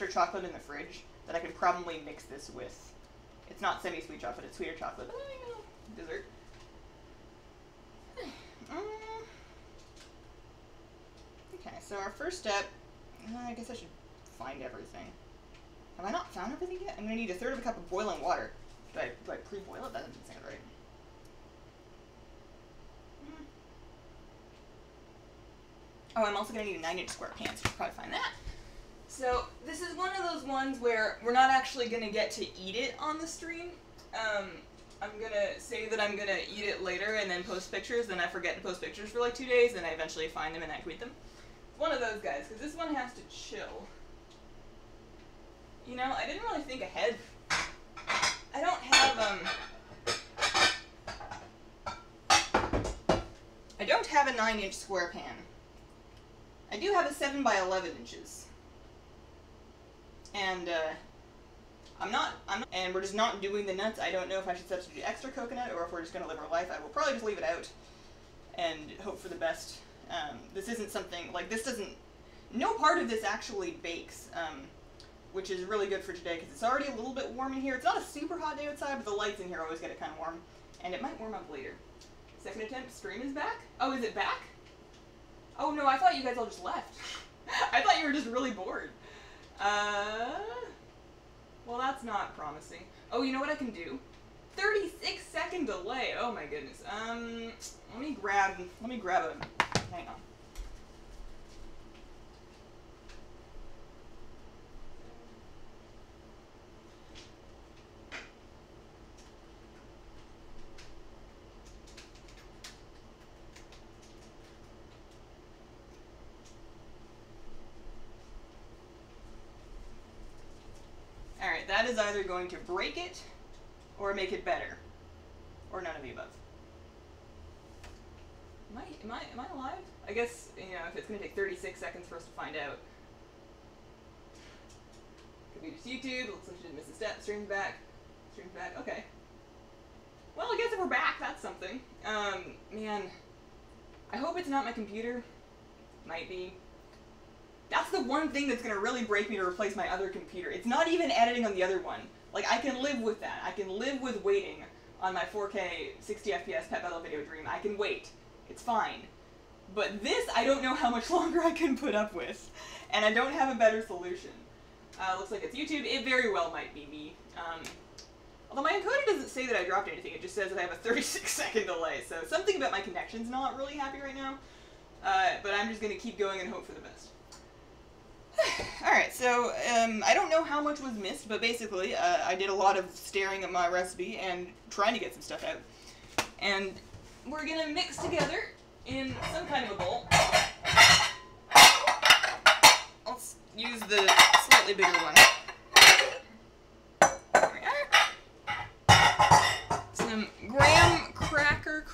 extra chocolate in the fridge that I could probably mix this with. It's not semi-sweet chocolate, it's sweeter chocolate, dessert. Mm. Okay, so our first step, uh, I guess I should find everything. Have I not found everything yet? I'm gonna need a third of a cup of boiling water. Do I, do I pre-boil it? That doesn't sound right. Mm. Oh, I'm also gonna need a nine inch square pan, so you should probably find that. So this is one of those ones where we're not actually gonna get to eat it on the stream. Um, I'm gonna say that I'm gonna eat it later and then post pictures, then I forget to post pictures for like two days, and I eventually find them and I tweet them. One of those guys, because this one has to chill. You know, I didn't really think ahead. I don't have, um... I don't have a 9 inch square pan. I do have a 7 by 11 inches. And, uh... I'm not, I'm not, and we're just not doing the nuts. I don't know if I should substitute extra coconut or if we're just going to live our life. I will probably just leave it out and hope for the best. Um, this isn't something, like, this doesn't, no part of this actually bakes, um, which is really good for today because it's already a little bit warm in here. It's not a super hot day outside, but the lights in here always get it kind of warm, and it might warm up later. Second attempt, stream is back? Oh, is it back? Oh no, I thought you guys all just left. I thought you were just really bored. Uh... Well, that's not promising. Oh, you know what I can do? 36 second delay. Oh my goodness. Um, let me grab, let me grab a, hang on. Alright, that is either going to break it or make it better. Or none of the above. Am I, am I, am I alive? I guess, you know, if it's going to take 36 seconds for us to find out. Could be just YouTube, looks like she didn't miss a step, stream's back. Stream's back, okay. Well, I guess if we're back, that's something. Um, man, I hope it's not my computer. Might be. That's the one thing that's gonna really break me to replace my other computer. It's not even editing on the other one. Like, I can live with that. I can live with waiting on my 4K 60 FPS Pet Battle Video Dream. I can wait. It's fine. But this, I don't know how much longer I can put up with. And I don't have a better solution. Uh, looks like it's YouTube. It very well might be me. Um, although my encoder doesn't say that I dropped anything. It just says that I have a 36 second delay. So something about my connection's not really happy right now. Uh, but I'm just going to keep going and hope for the best. Alright, so um, I don't know how much was missed, but basically uh, I did a lot of staring at my recipe and trying to get some stuff out. And we're to mix together in some kind of a bowl. Let's use the slightly bigger one.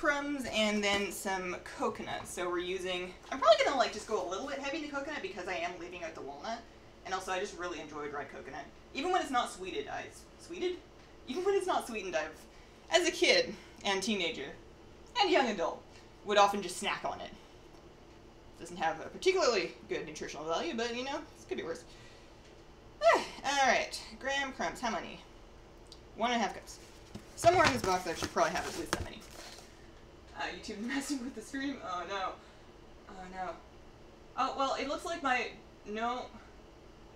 Crumbs and then some coconut. So we're using, I'm probably gonna like just go a little bit heavy into coconut because I am leaving out the walnut. And also I just really enjoy dried coconut. Even when it's not sweeted, I, sweeted? Even when it's not sweetened, I've, as a kid and teenager and young adult, would often just snack on it. Doesn't have a particularly good nutritional value, but you know, it could be worse. Alright, graham crumbs, how many? One and a half cups. Somewhere in this box I should probably have at least that many. Uh, YouTube messing with the stream? Oh no. Oh no. Oh, well, it looks like my, no.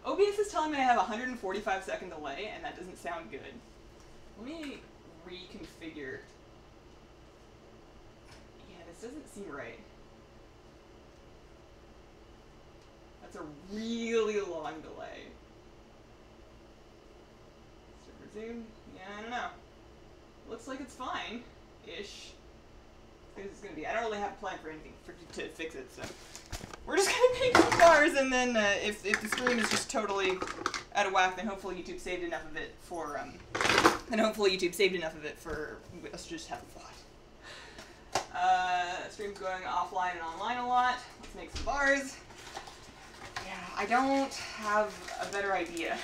OBS is telling me I have a 145 second delay, and that doesn't sound good. Let me reconfigure. Yeah, this doesn't seem right. That's a really long delay. Server zoom? Yeah, I don't know. Looks like it's fine. Ish. This is gonna be. I don't really have a plan for anything for, to fix it, so we're just gonna make some bars, and then uh, if if the stream is just totally out of whack, then hopefully YouTube saved enough of it for um, then hopefully YouTube saved enough of it for us to just have a thought. Uh, stream's going offline and online a lot. Let's make some bars. Yeah, I don't have a better idea.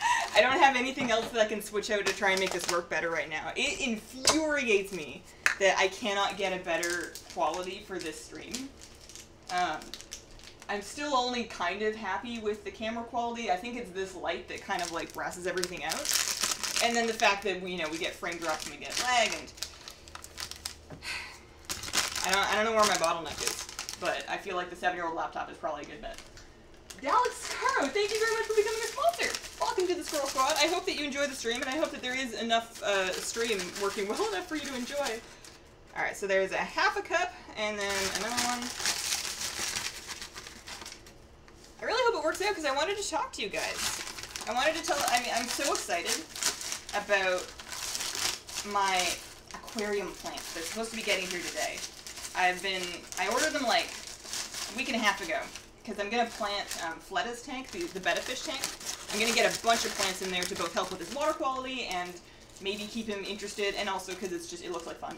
I don't have anything else that I can switch out to try and make this work better right now. It infuriates me that I cannot get a better quality for this stream. Um, I'm still only kind of happy with the camera quality. I think it's this light that kind of like brasses everything out. And then the fact that we, you know, we get frame drops and we get lag and I don't, I don't know where my bottleneck is, but I feel like the seven-year-old laptop is probably a good bet. Dallas Caro, thank you very much for becoming a sponsor. Welcome to the Squirrel Squad. I hope that you enjoy the stream, and I hope that there is enough uh, stream working well enough for you to enjoy. All right, so there's a half a cup, and then another one. I really hope it works out because I wanted to talk to you guys. I wanted to tell. I mean, I'm so excited about my aquarium plants. They're supposed to be getting here today. I've been. I ordered them like a week and a half ago because I'm gonna plant um, Fletta's tank, the, the betta fish tank. I'm gonna get a bunch of plants in there to both help with his water quality and maybe keep him interested, and also because it's just it looks like fun.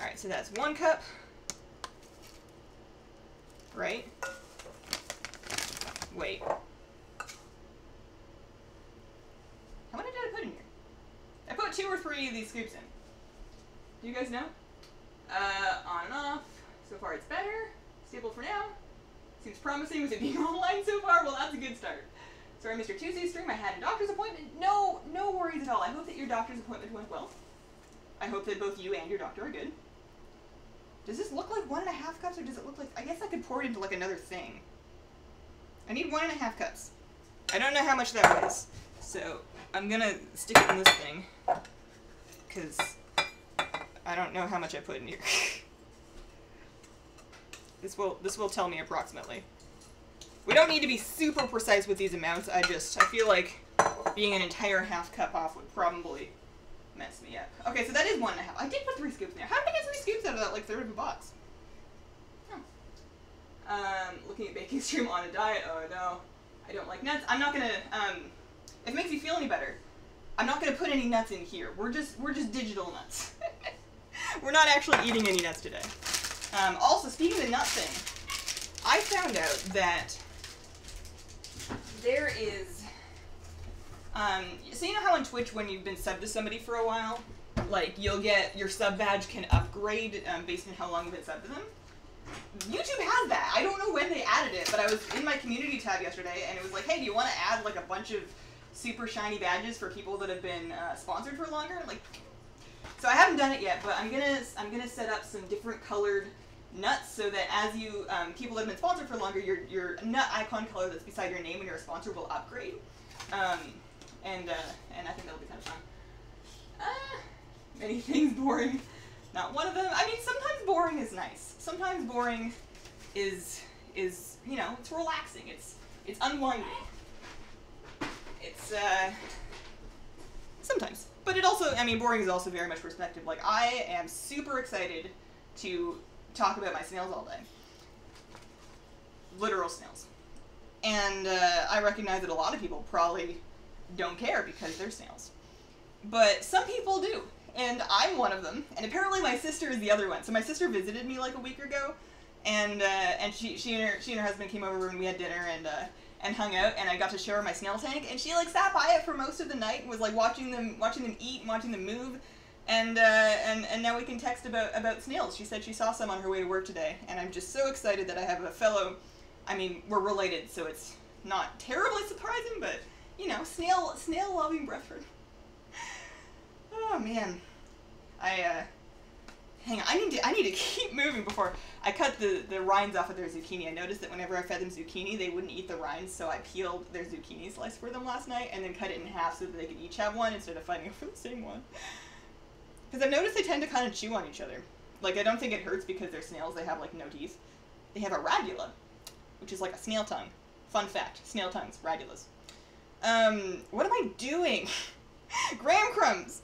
All right, so that's one cup, right? Wait. How many did I put in here? I put two or three of these scoops in. Do you guys know? Uh, on and off. So far it's better. Stable for now. Seems promising with it being online so far. Well, that's a good start. Sorry, Mr. Tuesday's stream. I had a doctor's appointment. No, no worries at all. I hope that your doctor's appointment went well. I hope that both you and your doctor are good. Does this look like one and a half cups, or does it look like... I guess I could pour it into, like, another thing. I need one and a half cups. I don't know how much that weighs. So, I'm gonna stick it in this thing. Because I don't know how much I put in here. this will this will tell me approximately. We don't need to be super precise with these amounts. I just I feel like being an entire half cup off would probably mess me up. Okay, so that is one and a half. I did put three scoops in there. How did I get three scoops out of that like third of a box? Um, looking at baking stream on a diet. Oh no, I don't like nuts. I'm not gonna. Um, if it makes you feel any better, I'm not gonna put any nuts in here. We're just we're just digital nuts. we're not actually eating any nuts today. Um, also, speaking of the nut thing, I found out that there is. Um, so you know how on Twitch when you've been subbed to somebody for a while, like you'll get your sub badge can upgrade um, based on how long you've been subbed to them. YouTube has that. I don't know when they added it, but I was in my community tab yesterday, and it was like, hey, do you want to add like a bunch of super shiny badges for people that have been uh, sponsored for longer? Like, so I haven't done it yet, but I'm gonna I'm gonna set up some different colored nuts so that as you um, people that have been sponsored for longer, your your nut icon color that's beside your name when you're a sponsor will upgrade. Um, and uh, and I think that'll be kind of fun. Uh, many things boring. Not one of them. I mean, sometimes boring is nice. Sometimes boring is is you know it's relaxing. It's it's unwinding. It's uh sometimes, but it also I mean boring is also very much perspective. Like I am super excited to talk about my snails all day. Literal snails. And uh, I recognize that a lot of people probably don't care because they're snails. But some people do and I'm one of them. And apparently my sister is the other one. So my sister visited me like a week ago, and uh, and she she and her she and her husband came over and we had dinner and uh, and hung out. And I got to show her my snail tank, and she like sat by it for most of the night was like watching them watching them eat and watching them move. And uh, and and now we can text about about snails. She said she saw some on her way to work today, and I'm just so excited that I have a fellow. I mean, we're related, so it's not terribly surprising, but you know, snail snail loving brethren. Oh man, I uh, hang on. I need to I need to keep moving before I cut the the rinds off of their zucchini. I noticed that whenever I fed them zucchini, they wouldn't eat the rinds, so I peeled their zucchini slice for them last night and then cut it in half so that they could each have one instead of fighting over the same one. Because I've noticed they tend to kind of chew on each other. Like I don't think it hurts because they're snails. They have like no teeth. They have a radula, which is like a snail tongue. Fun fact: snail tongues, radulas. Um, what am I doing? Graham crumbs.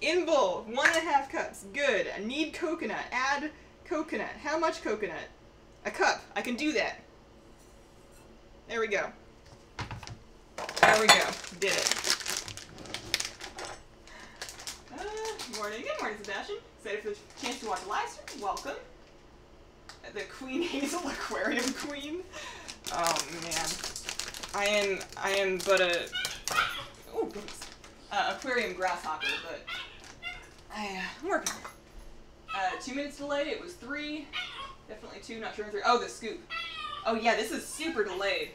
In bowl, one and a half cups. Good. I need coconut. Add coconut. How much coconut? A cup. I can do that. There we go. There we go. Did it. Uh, morning. Good morning, Sebastian. Excited for the chance to watch a live stream. Welcome. The Queen Hazel Aquarium Queen. Oh man. I am I am but a oh. Uh, aquarium grasshopper, but I, uh, I'm working. Uh, two minutes delayed. It was three. Definitely two. Not sure three. Oh, the scoop. Oh yeah, this is super delayed.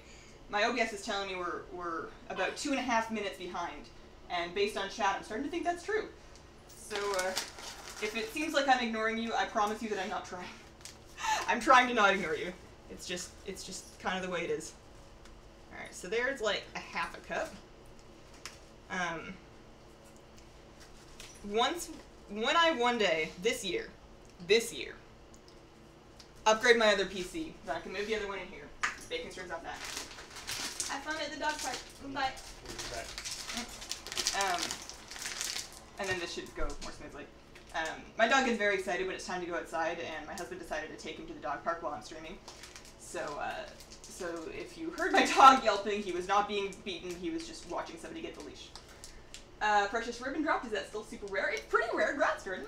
My OBS is telling me we're we're about two and a half minutes behind, and based on chat, I'm starting to think that's true. So uh, if it seems like I'm ignoring you, I promise you that I'm not trying. I'm trying to not ignore you. It's just it's just kind of the way it is. Right, so there's like a half a cup. Um, once when I one day this year, this year, upgrade my other PC, so I can move the other one in here. Bacon strips off that. Have fun at the dog park. Bye. Um, and then this should go more smoothly. Um, my dog is very excited when it's time to go outside, and my husband decided to take him to the dog park while I'm streaming. So, uh, so if you heard my dog yelping, he was not being beaten. He was just watching somebody get the leash. Uh, precious ribbon dropped. Is that still super rare? It's pretty rare. Congrats, Jordan.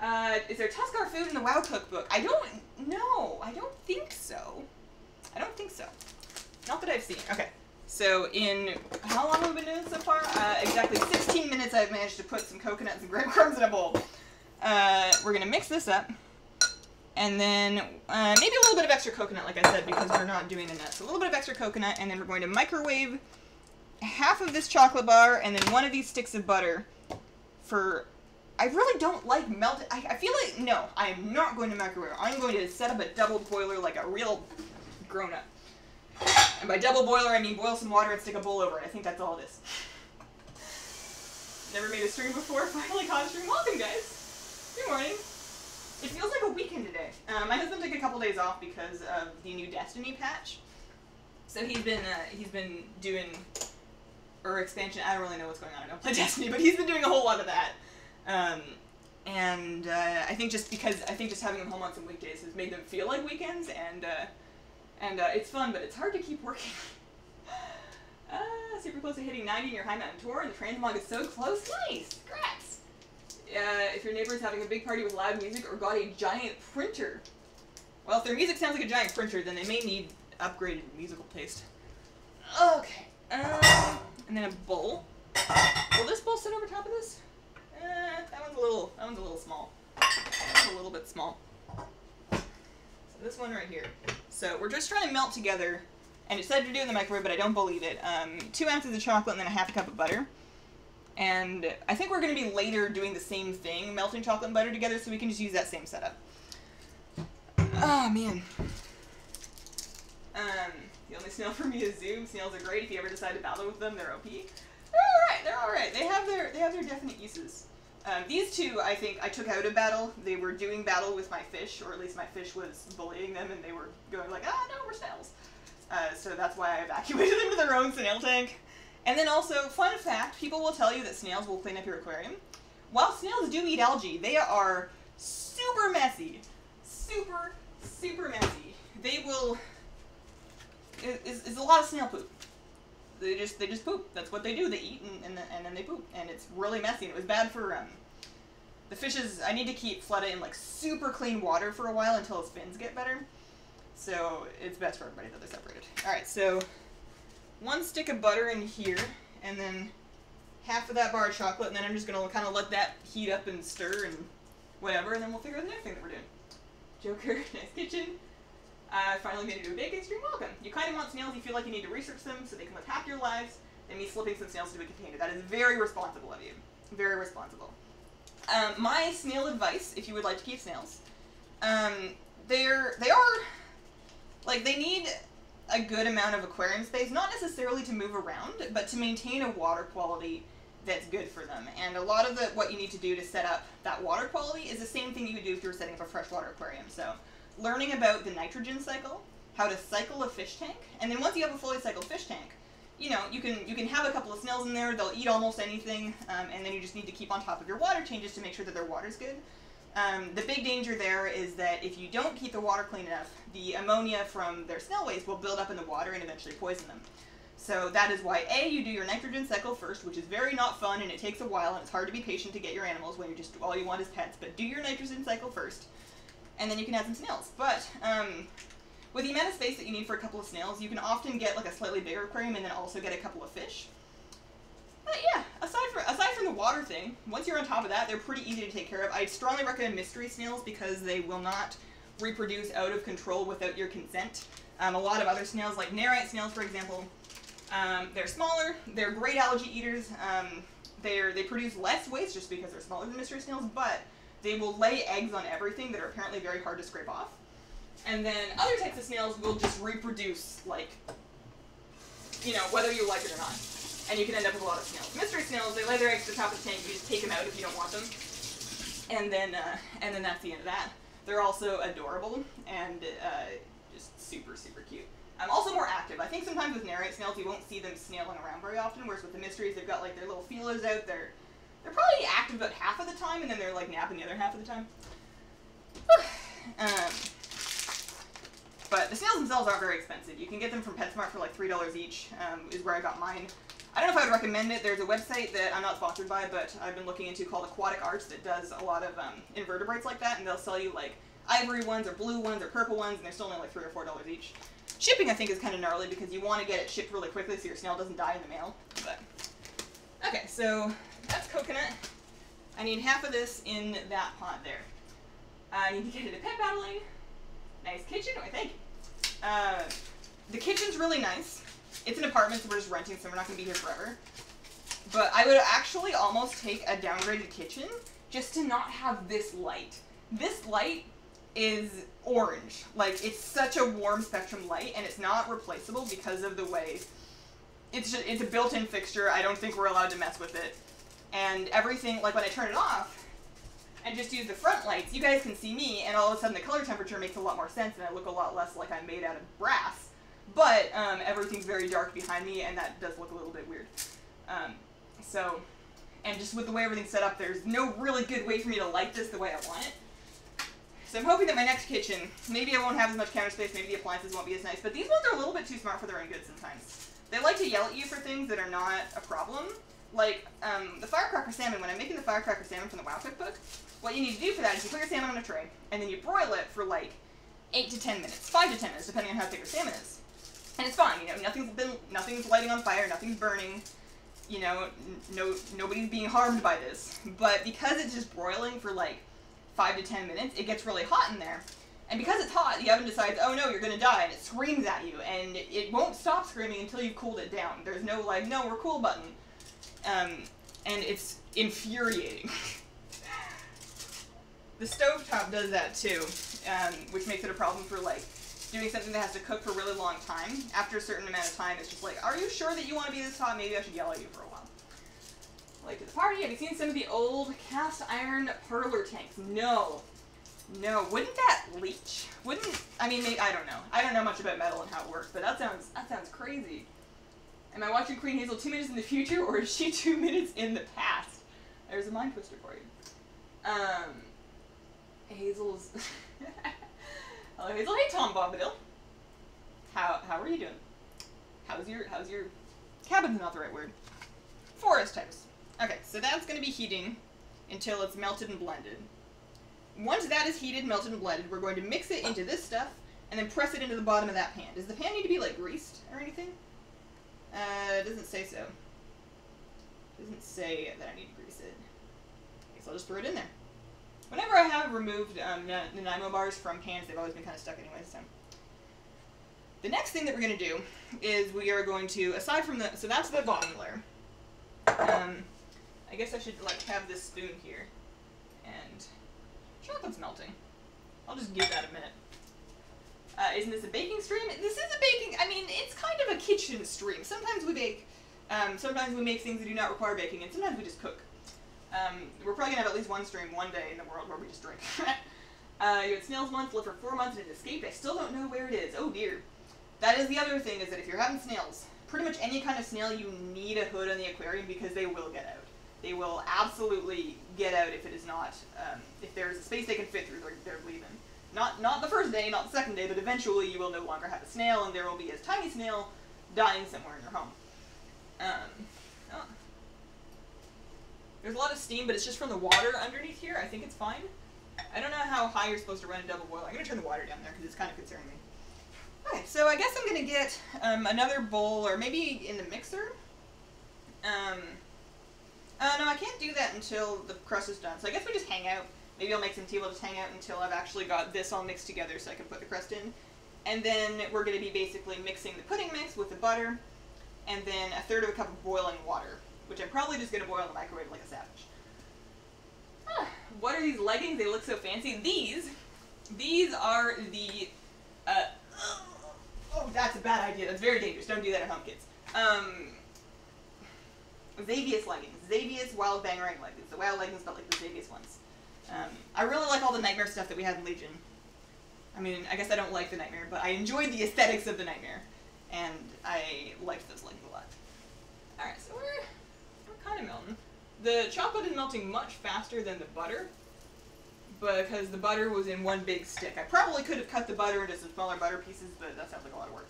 Uh, is there Tuskarr food in the WoW cookbook? I don't know. I don't think so. I don't think so. Not that I've seen. Okay. So in how long have we been doing so far? Uh, exactly 16 minutes. I've managed to put some coconuts and breadcrumbs in a bowl. Uh, we're gonna mix this up, and then uh, maybe a little bit of extra coconut, like I said, because we're not doing the nuts. A little bit of extra coconut, and then we're going to microwave half of this chocolate bar and then one of these sticks of butter for I really don't like melted. I, I feel like, no, I am not going to microwave. I'm going to set up a double boiler like a real grown up. And by double boiler, I mean boil some water and stick a bowl over it. I think that's all it is. Never made a stream before, finally caught a stream. Welcome, guys. Good morning. It feels like a weekend today. Uh, my husband took a couple days off because of the new Destiny patch. So he's been uh, he's been doing or expansion. I don't really know what's going on. I don't play Destiny, but he's been doing a whole lot of that. Um, and uh, I think just because I think just having them home on some weekdays has made them feel like weekends, and uh, and uh, it's fun, but it's hard to keep working. uh, super close to hitting 90 in your high mountain tour, and the transmog is so close. Nice, congrats. Uh, if your neighbor is having a big party with loud music or got a giant printer. Well, if their music sounds like a giant printer, then they may need upgraded musical taste. Okay. Um, and then a bowl. Will this bowl sit over top of this? Eh, that one's a little, that one's a little small. A little bit small. So this one right here. So we're just trying to melt together, and it said to do in the microwave, but I don't believe it. Um, two ounces of chocolate and then a half a cup of butter. And I think we're going to be later doing the same thing, melting chocolate and butter together, so we can just use that same setup. Oh, man. Um, the only snail for me is Zoom. Snails are great. If you ever decide to battle with them, they're OP. They're all right. They're all right. They have their they have their definite uses. Um, these two, I think, I took out of battle. They were doing battle with my fish, or at least my fish was bullying them, and they were going like, ah, no, we're snails. Uh, so that's why I evacuated them to their own snail tank. And then also, fun fact, people will tell you that snails will clean up your aquarium. While snails do eat algae, they are super messy. Super, super messy. They will, it's, is a lot of snail poop. They just they just poop. That's what they do. They eat and and, and then they poop, and it's really messy. And it was bad for um the fishes. I need to keep Fleta in like super clean water for a while until his fins get better. So it's best for everybody that they're separated. All right, so one stick of butter in here, and then half of that bar of chocolate, and then I'm just gonna kind of let that heat up and stir and whatever, and then we'll figure out the next thing that we're doing. Joker, nice kitchen. Uh, finally made it to a bacon stream. Welcome. You kind of want snails. You feel like you need to research them so they can live happier lives than me slipping some snails into a container. That is very responsible of you. Very responsible. Um, my snail advice, if you would like to keep snails, um, they're they are like they need a good amount of aquarium space, not necessarily to move around, but to maintain a water quality that's good for them. And a lot of the what you need to do to set up that water quality is the same thing you would do if you were setting up a freshwater aquarium. So learning about the nitrogen cycle, how to cycle a fish tank, and then once you have a fully cycled fish tank, you know, you can you can have a couple of snails in there. They'll eat almost anything, um, and then you just need to keep on top of your water changes to make sure that their water's good. Um, the big danger there is that if you don't keep the water clean enough, the ammonia from their snail waste will build up in the water and eventually poison them. So that is why A, you do your nitrogen cycle first, which is very not fun and it takes a while and it's hard to be patient to get your animals when you're just all you want is pets. But do your nitrogen cycle first and then you can add some snails. But um, with the amount of space that you need for a couple of snails, you can often get like a slightly bigger aquarium and then also get a couple of fish. But yeah, aside from aside from the water thing, once you're on top of that, they're pretty easy to take care of. I strongly recommend mystery snails because they will not reproduce out of control without your consent. Um, a lot of other snails, like Nerite snails, for example, um, they're smaller. They're great algae eaters. Um, they're they produce less waste just because they're smaller than mystery snails, but they will lay eggs on everything that are apparently very hard to scrape off. And then other types of snails will just reproduce, like, you know, whether you like it or not. And you can end up with a lot of snails. Mystery snails, they lay their eggs at the top of the tank. You just take them out if you don't want them. And then, uh, and then that's the end of that. They're also adorable and uh, just super, super cute. I'm also more active. I think sometimes with Nerite snails, you won't see them snailing around very often, whereas with the mysteries, they've got like their little feelers out. They're they're probably active about half of the time, and then they're like napping the other half of the time. um, but the snails themselves aren't very expensive. You can get them from PetSmart for like three dollars each. Um, is where I got mine. I don't know if I would recommend it. There's a website that I'm not sponsored by, but I've been looking into called Aquatic Arts that does a lot of um, invertebrates like that, and they'll sell you like ivory ones or blue ones or purple ones, and they're still only like three or four dollars each. Shipping, I think, is kind of gnarly because you want to get it shipped really quickly so your snail doesn't die in the mail. But okay, so that's coconut. I need half of this in that pot there. I need to get it into pet battling. Nice kitchen, I think. Uh, the kitchen's really nice. It's an apartment, so we're just renting, so we're not going to be here forever. But I would actually almost take a downgraded kitchen just to not have this light. This light is orange. Like, it's such a warm spectrum light, and it's not replaceable because of the way it's just, it's a built-in fixture. I don't think we're allowed to mess with it. And everything, like when I turn it off and just use the front lights, you guys can see me, and all of a sudden the color temperature makes a lot more sense, and I look a lot less like I'm made out of brass. But um, everything's very dark behind me, and that does look a little bit weird. Um, so, and just with the way everything's set up, there's no really good way for me to light this the way I want it. So I'm hoping that my next kitchen, maybe I won't have as much counter space, maybe the appliances won't be as nice, but these ones are a little bit too smart for their own good sometimes. They like to yell at you for things that are not a problem. Like, um, the firecracker salmon, when I'm making the firecracker salmon from the WoW cookbook, what you need to do for that is you put your salmon on a tray, and then you broil it for like 8 to 10 minutes, 5 to 10 minutes, depending on how thick your salmon is. And it's fine, you know, nothing's been, nothing's lighting on fire, nothing's burning, you know, no, nobody's being harmed by this. But because it's just broiling for like five to ten minutes, it gets really hot in there. And because it's hot, the oven decides, oh no, you're gonna die, and it screams at you, and it won't stop screaming until you've cooled it down. There's no like, no, we're cool button. Um, and it's infuriating. the stovetop does that too, um, which makes it a problem for like doing something that has to cook for a really long time. After a certain amount of time, it's just like, are you sure that you want to be this hot? Maybe I should yell at you for a while like to the party. Have you seen some of the old cast iron parlor tanks? No. No. Wouldn't that leach? Wouldn't I mean maybe, I don't know. I don't know much about metal and how it works, but that sounds that sounds crazy. Am I watching Queen Hazel two minutes in the future or is she two minutes in the past? There's a mind twister for you. Um Hazel's Hello Hazel. Hey Tom Bombadil. How how are you doing? How's your how's your cabin's not the right word. Forest types. Okay, so that's going to be heating until it's melted and blended. Once that is heated, melted, and blended, we're going to mix it into this stuff and then press it into the bottom of that pan. Does the pan need to be, like, greased or anything? Uh, it doesn't say so. It doesn't say that I need to grease it. Okay, so I'll just throw it in there. Whenever I have removed um, Nanaimo bars from pans, they've always been kind of stuck anyway, so. The next thing that we're going to do is we are going to, aside from the, so that's the bottom layer. Um, I guess I should like have this spoon here. And chocolate's melting. I'll just give that a minute. Uh, isn't this a baking stream? This is a baking, I mean, it's kind of a kitchen stream. Sometimes we bake, um, sometimes we make things that do not require baking, and sometimes we just cook. Um, we're probably gonna have at least one stream one day in the world where we just drink. uh, you had snails once, lived for four months, and it escaped. I still don't know where it is. Oh dear. That is the other thing, is that if you're having snails, pretty much any kind of snail, you need a hood on the aquarium because they will get out they will absolutely get out if it is not, um, if there's a space they can fit through, they're, they're leaving. Not, not the first day, not the second day, but eventually you will no longer have a snail, and there will be a tiny snail dying somewhere in your home. Um. There's a lot of steam, but it's just from the water underneath here. I think it's fine. I don't know how high you're supposed to run a double boil. I'm going to turn the water down there because it's kind of concerning me. Okay, so I guess I'm going to get um, another bowl, or maybe in the mixer. Um, uh, no, I can't do that until the crust is done. So I guess we just hang out. Maybe I'll make some tea. We'll just hang out until I've actually got this all mixed together so I can put the crust in. and then we're going to be basically mixing the pudding mix with the butter, and then a third of a cup of boiling water, which I'm probably just going to boil in the microwave like a savage. Ah, what are these leggings? They look so fancy. These, these are the, uh, oh, that's a bad idea. That's very dangerous. Don't do that at home, kids. Um, Xavius leggings. Xavius Wild Bangarang leggings. The wild leggings, but like the Xavius ones. Um, I really like all the Nightmare stuff that we had in Legion. I mean, I guess I don't like the Nightmare, but I enjoyed the aesthetics of the Nightmare. And I liked those leggings a lot. Alright, so we're kind of melting. The chocolate is melting much faster than the butter, because the butter was in one big stick. I probably could have cut the butter into some smaller butter pieces, but that sounds like a lot of work.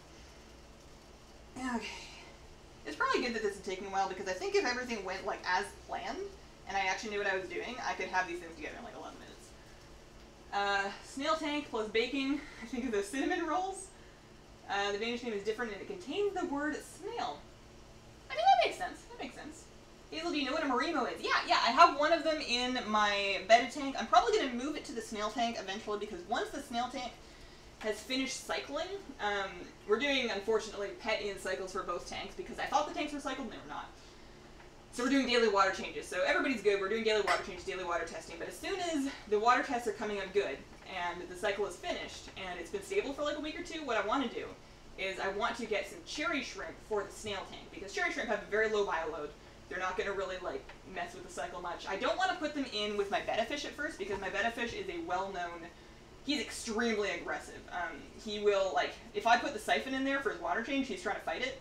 Okay. It's probably good that this is taking a while because I think if everything went like as planned and I actually knew what I was doing, I could have these things together in like 11 minutes. Uh, snail tank plus baking. I think of the cinnamon rolls. Uh, the Danish name is different and it contains the word snail. I mean, that makes sense. That makes sense. Hazel, do you know what a Marimo is? Yeah, yeah, I have one of them in my betta tank. I'm probably going to move it to the snail tank eventually because once the snail tank has finished cycling. Um, we're doing, unfortunately, pet in cycles for both tanks because I thought the tanks were cycled and they were not. So we're doing daily water changes. So everybody's good. We're doing daily water changes, daily water testing. But as soon as the water tests are coming up good and the cycle is finished and it's been stable for like a week or two, what I want to do is I want to get some cherry shrimp for the snail tank because cherry shrimp have a very low bioload. They're not going to really like mess with the cycle much. I don't want to put them in with my betta fish at first because my betta fish is a well-known he's extremely aggressive. Um, he will like if I put the siphon in there for his water change, he's trying to fight it.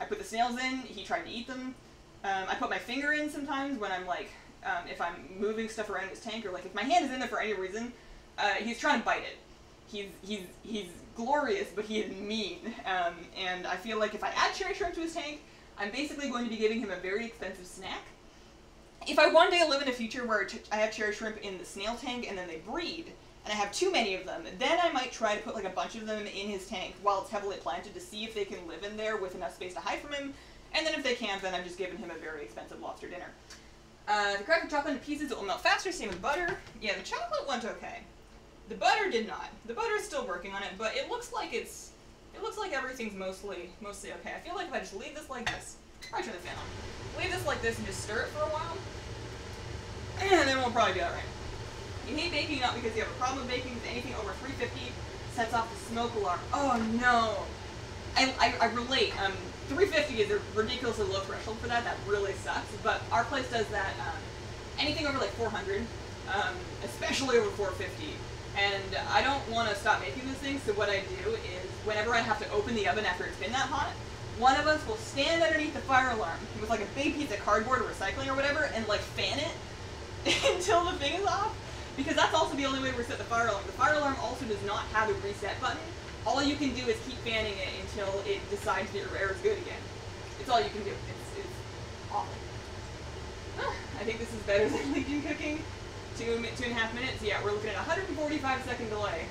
I put the snails in, he tried to eat them. Um, I put my finger in sometimes when I'm like um, if I'm moving stuff around in his tank or like if my hand is in there for any reason, uh, he's trying to bite it. He's he's he's glorious, but he is mean. Um, and I feel like if I add cherry shrimp to his tank, I'm basically going to be giving him a very expensive snack. If I one day live in a future where I have cherry shrimp in the snail tank and then they breed, and I have too many of them, then I might try to put like a bunch of them in his tank while it's heavily planted to see if they can live in there with enough space to hide from him, and then if they can't, then I've just given him a very expensive lobster dinner. Uh, the cracker chocolate into pieces, it will melt faster, same with butter. Yeah, the chocolate went okay. The butter did not. The butter is still working on it, but it looks like it's, it looks like everything's mostly, mostly okay. I feel like if I just leave this like this, probably turn the fan on, leave this like this and just stir it for a while, and then we'll probably be alright. You hate baking not because you have a problem with baking, because anything over 350 sets off the smoke alarm. Oh no! I, I, I relate. Um, 350 is a ridiculously low threshold for that. That really sucks. But our place does that. Um, anything over like 400, um, especially over 450. And I don't want to stop making those things. So what I do is, whenever I have to open the oven after it's been that hot, one of us will stand underneath the fire alarm with like a big piece of cardboard or recycling or whatever, and like fan it until the thing is off because that's also the only way to reset the fire alarm. The fire alarm also does not have a reset button. All you can do is keep fanning it until it decides that your air is good again. It's all you can do. It's, it's awful. I think this is better than Legion cooking. Two, two and a half minutes. Yeah, we're looking at a 145 second delay.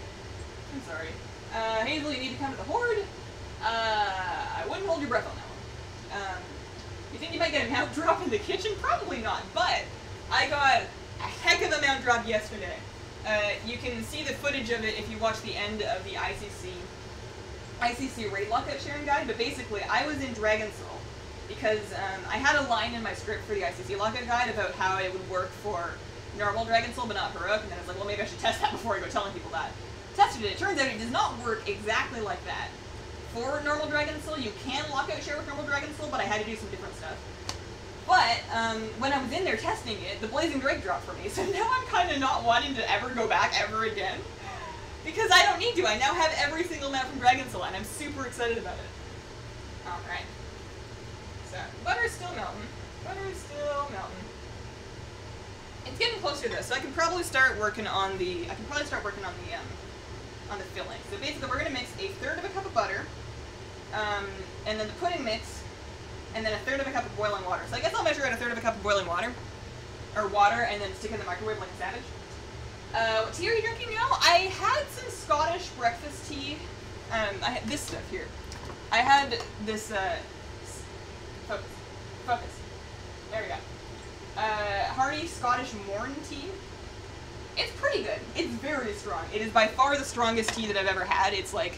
I'm sorry. Uh, Hazel, you need to come to the Horde. Uh, I wouldn't hold your breath on that one. Um, you think you might get a mount drop in the kitchen? Probably not, but I got a heck of a mount drop yesterday. Uh, you can see the footage of it if you watch the end of the ICC ICC raid lockup sharing guide, but basically I was in Dragon Soul because um, I had a line in my script for the ICC lockup guide about how it would work for normal Dragon Soul but not heroic, and then I was like, well maybe I should test that before I go telling people that. Tested it, it turns out it does not work exactly like that. For normal Dragon Soul, you can lockout share with normal Dragon Soul, but I had to do some different stuff. But um, when I was in there testing it, the Blazing Drake dropped for me, so now I'm kind of not wanting to ever go back ever again. Because I don't need to. I now have every single map from Dragon Soul, and I'm super excited about it. Alright. So, butter's still melting. Butter's still melting. It's getting closer though, so I can probably start working on the, I can probably start working on the, um, on the filling. So basically we're going to mix a third of a cup of butter, um, and then the pudding mix and then a third of a cup of boiling water. So I guess I'll measure out a third of a cup of boiling water, or water, and then stick it in the microwave like a savage. Uh, what tea are you drinking now? I had some Scottish breakfast tea. Um, I had this stuff here. I had this, uh, focus, focus. There we go. Uh, hearty Scottish morn tea. It's pretty good. It's very strong. It is by far the strongest tea that I've ever had. It's like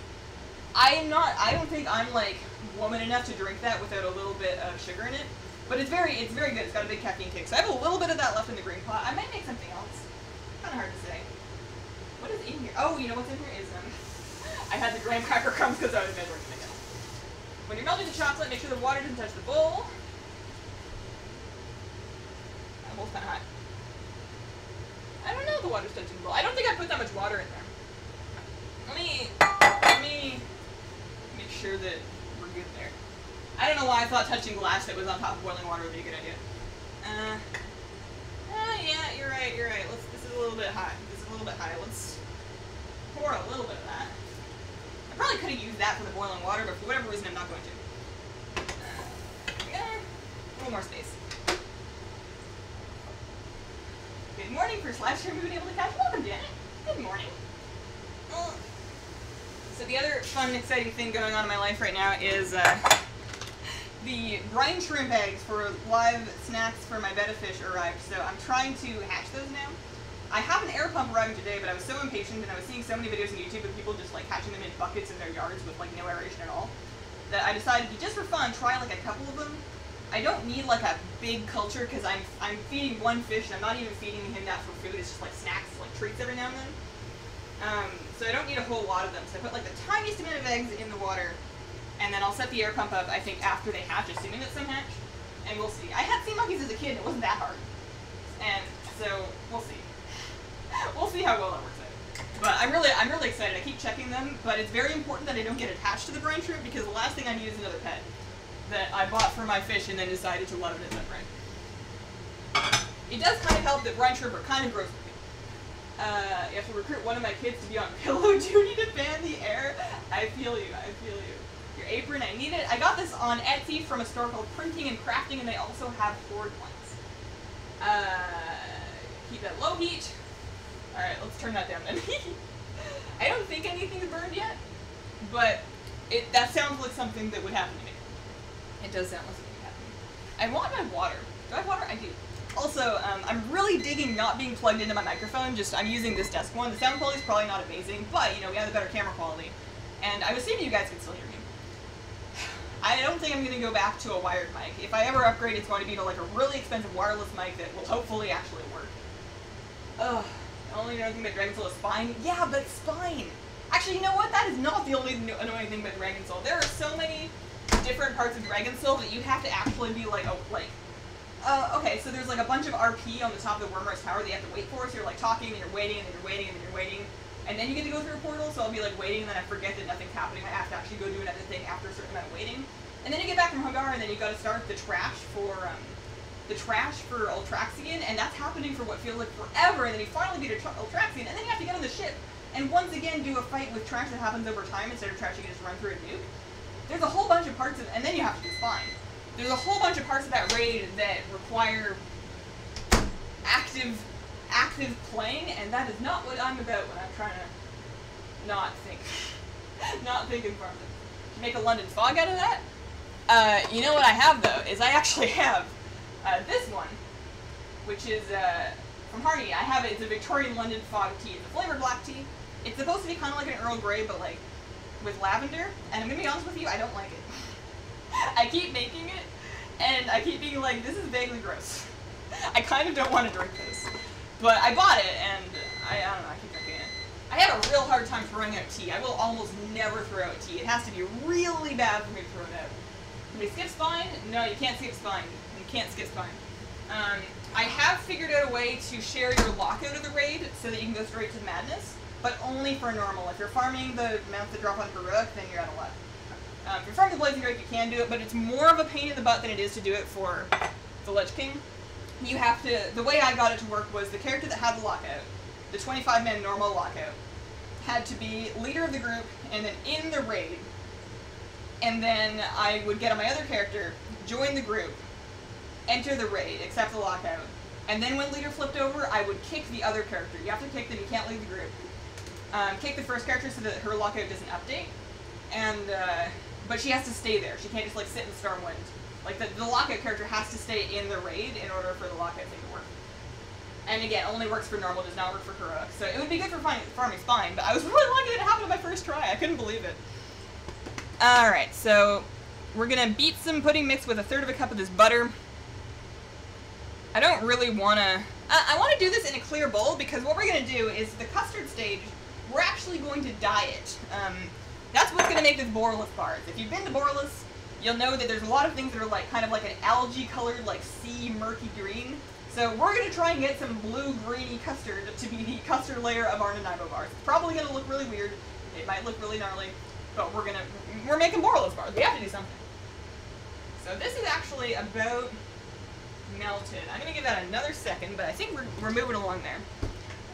I'm not. I don't think I'm like woman enough to drink that without a little bit of sugar in it. But it's very, it's very good. It's got a big caffeine kick. So I have a little bit of that left in the green pot. I might make something else. Kind of hard to say. What is in here? Oh, you know what's in here is um. I had the graham cracker crumbs because I was measuring them again. When you're melting the chocolate, make sure the water doesn't touch the bowl. Bowl's kind of hot. I don't know if the water's touching the bowl. I don't think I put that much water in there. Let me, let me make sure that we're good there. I don't know why I thought touching glass that was on top of boiling water would be a good idea. Uh, uh yeah, you're right, you're right. Let's, this is a little bit high. This is a little bit high. Let's pour a little bit of that. I probably could have used that for the boiling water, but for whatever reason, I'm not going to. Uh, yeah, a little more space. Good morning, first live stream we've been able to catch. Welcome, Janet. Good morning. Uh, so the other fun, exciting thing going on in my life right now is uh, the brine shrimp eggs for live snacks for my betta fish arrived. So I'm trying to hatch those now. I have an air pump arriving today, but I was so impatient and I was seeing so many videos on YouTube of people just like hatching them in buckets in their yards with like no aeration at all, that I decided to just for fun try like a couple of them. I don't need like a big culture because I'm I'm feeding one fish and I'm not even feeding him that for food. It's just like snacks, like treats every now and then. Um, so I don't need a whole lot of them. So I put like the tiniest amount of eggs in the water, and then I'll set the air pump up. I think after they hatch, assuming that some hatch, and we'll see. I had sea monkeys as a kid. and It wasn't that hard, and so we'll see. we'll see how well that works out. But I'm really, I'm really excited. I keep checking them, but it's very important that I don't get attached to the brine shrimp because the last thing I need is another pet that I bought for my fish and then decided to love it as my brine. It does kind of help that brine shrimp are kind of gross looking. Uh, you have to recruit one of my kids to be on pillow duty to fan the air. I feel you, I feel you. Your apron, I need it. I got this on Etsy from a store called Printing and Crafting, and they also have Horde ones. Uh, keep that low heat. Alright, let's turn that down then. I don't think anything's burned yet, but it that sounds like something that would happen me. It does sound like something would happen to me. I want my water. Do I have water? I do. Also, um, I'm really digging not being plugged into my microphone, just I'm using this desk one. The sound quality is probably not amazing, but, you know, we have a better camera quality. And I was seeing you guys can still hear me. I don't think I'm going to go back to a wired mic. If I ever upgrade, it's going to be to like a really expensive wireless mic that will hopefully actually work. Ugh. The Only annoying thing about Dragon Soul is spine. Yeah, but spine. Actually, you know what? That is not the only annoying thing about Dragon Soul. There are so many different parts of Dragon Soul that you have to actually be like, oh, like, uh, okay, so there's like a bunch of RP on the top of the Wyrmrest Tower that you have to wait for, so you're like talking, and you're waiting, and then you're waiting, and then you're waiting, and then you get to go through a portal, so I'll be like waiting, and then I forget that nothing's happening, I have to actually go do another thing after a certain amount of waiting. And then you get back from Hagara, and then you gotta start the trash for, um, the trash for Ultraxion, and that's happening for what feels like forever, and then you finally beat Ultraxion, and then you have to get on the ship, and once again do a fight with trash that happens over time instead of trash you can just run through a nuke. There's a whole bunch of parts of, and then you have to do Spine. There's a whole bunch of parts of that raid that require active, active playing, and that is not what I'm about when I'm trying to not think, not think informative. Make a London fog out of that? Uh, you know what I have though, is I actually have uh, this one, which is uh, from Hardy. I have it. It's a Victorian London Fog tea. It's a flavored black tea. It's supposed to be kind of like an Earl Grey, but like with lavender. And I'm gonna be honest with you, I don't like it. I keep making it, and I keep being like, this is vaguely gross. I kind of don't want to drink this, but I bought it, and I, I don't know. I keep drinking it. I had a real hard time throwing out tea. I will almost never throw out tea. It has to be really bad for me to throw it out. Can we skip spine? No, you can't skip spine You can't skip spine. Um, I have figured out a way to share your lockout of the raid so that you can go straight to madness, but only for normal. If you're farming the amounts that drop on heroic, then you're out of luck. Um, if you're farming the Blazing Drake, you can do it, but it's more of a pain in the butt than it is to do it for the Lich King. You have to, the way I got it to work was the character that had the lockout, the 25-man normal lockout, had to be leader of the group and then in the raid, and then I would get on my other character, join the group, enter the raid, accept the lockout. And then when leader flipped over, I would kick the other character. You have to kick them, you can't leave the group. Um, kick the first character so that her lockout doesn't update. And, uh, but she has to stay there. She can't just, like, sit in Stormwind. Like, the, the lockout character has to stay in the raid in order for the lockout thing to work. And again, only works for normal, does not work for heroic. So it would be good for farming, spine, but I was really lucky that it happened on my first try. I couldn't believe it. Alright, so we're gonna beat some pudding mix with a third of a cup of this butter. I don't really wanna... I want to do this in a clear bowl because what we're gonna do is the custard stage, we're actually going to dye it. Um, that's what's gonna make this Boralus bars. If you've been to Boralus, you'll know that there's a lot of things that are like kind of like an algae colored, like sea murky green. So we're gonna try and get some blue greeny custard to be the custard layer of our Nanaimo bars. It's probably gonna look really weird. It might look really gnarly, but we're gonna we're making Boralus bars. We have to do something. So this is actually about melted. I'm gonna give that another second, but I think we're we're moving along there.